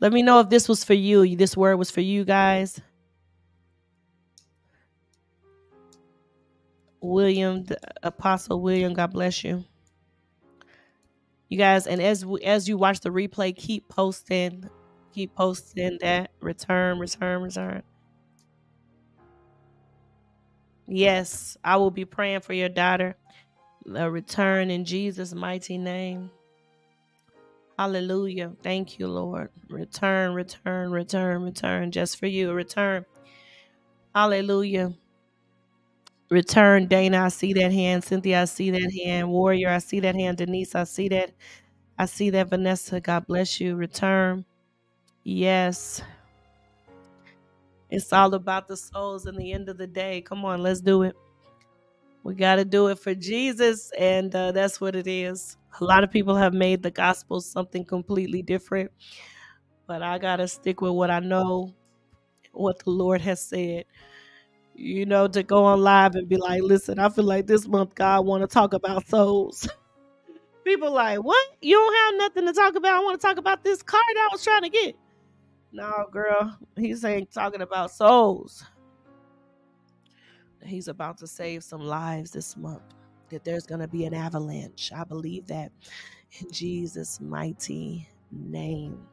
Speaker 1: Let me know if this was for you. This word was for you guys. William, Apostle William, God bless you. You guys, and as as you watch the replay, keep posting, keep posting that return, return, return. Yes, I will be praying for your daughter. A return in Jesus' mighty name. Hallelujah. Thank you, Lord. Return, return, return, return. Just for you, return. Hallelujah. Return, Dana. I see that hand. Cynthia, I see that hand. Warrior, I see that hand. Denise, I see that. I see that. Vanessa, God bless you. Return. Yes. It's all about the souls in the end of the day. Come on, let's do it. We got to do it for Jesus, and uh, that's what it is. A lot of people have made the gospel something completely different, but I got to stick with what I know, what the Lord has said. You know, to go on live and be like, listen, I feel like this month God want to talk about souls. people like, what? You don't have nothing to talk about? I want to talk about this card I was trying to get. No, girl, he's saying talking about souls he's about to save some lives this month, that there's going to be an avalanche. I believe that in Jesus' mighty name.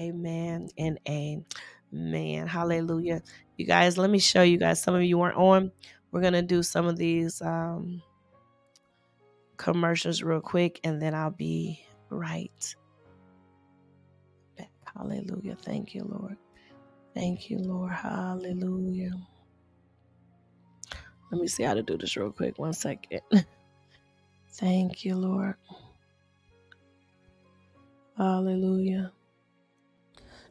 Speaker 1: Amen and amen. Hallelujah. You guys, let me show you guys. Some of you weren't on. We're going to do some of these um, commercials real quick, and then I'll be right back. Hallelujah. Thank you, Lord. Thank you, Lord. Hallelujah. Let me see how to do this real quick. One second. Thank you, Lord. Hallelujah.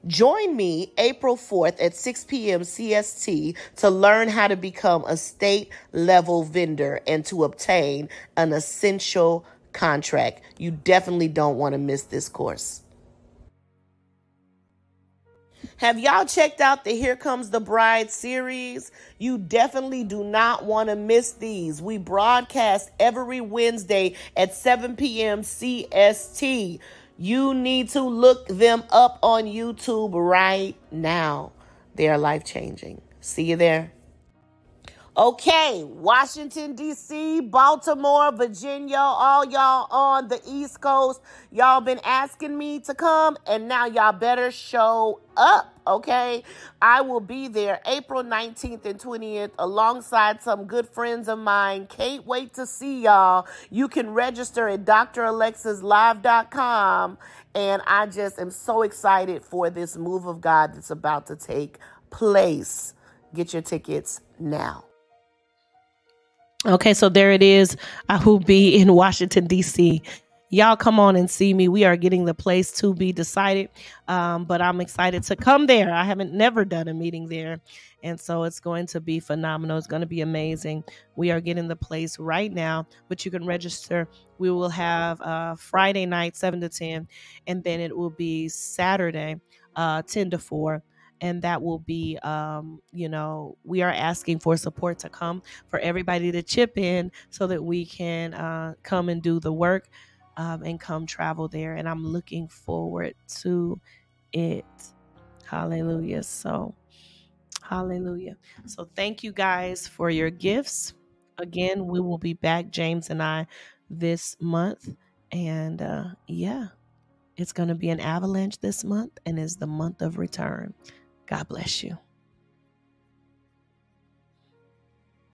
Speaker 2: Join me April 4th at 6 p.m. CST to learn how to become a state level vendor and to obtain an essential contract. You definitely don't want to miss this course. Have y'all checked out the Here Comes the Bride series? You definitely do not want to miss these. We broadcast every Wednesday at 7 p.m. CST. You need to look them up on YouTube right now. They are life changing. See you there. Okay, Washington, D.C., Baltimore, Virginia, all y'all on the East Coast, y'all been asking me to come, and now y'all better show up, okay? I will be there April 19th and 20th alongside some good friends of mine. Can't wait to see y'all. You can register at dralexislive.com, and I just am so excited for this move of God that's about to take place. Get your tickets now.
Speaker 1: Okay, so there it is. I will be in Washington, D.C. Y'all come on and see me. We are getting the place to be decided, um, but I'm excited to come there. I haven't never done a meeting there, and so it's going to be phenomenal. It's going to be amazing. We are getting the place right now, but you can register. We will have uh, Friday night, 7 to 10, and then it will be Saturday, uh, 10 to 4 and that will be um, you know we are asking for support to come for everybody to chip in so that we can uh, come and do the work um, and come travel there and i'm looking forward to it hallelujah so hallelujah so thank you guys for your gifts again we will be back james and i this month And uh, yeah, it's going to be an avalanche this month and is the month of return. God bless you.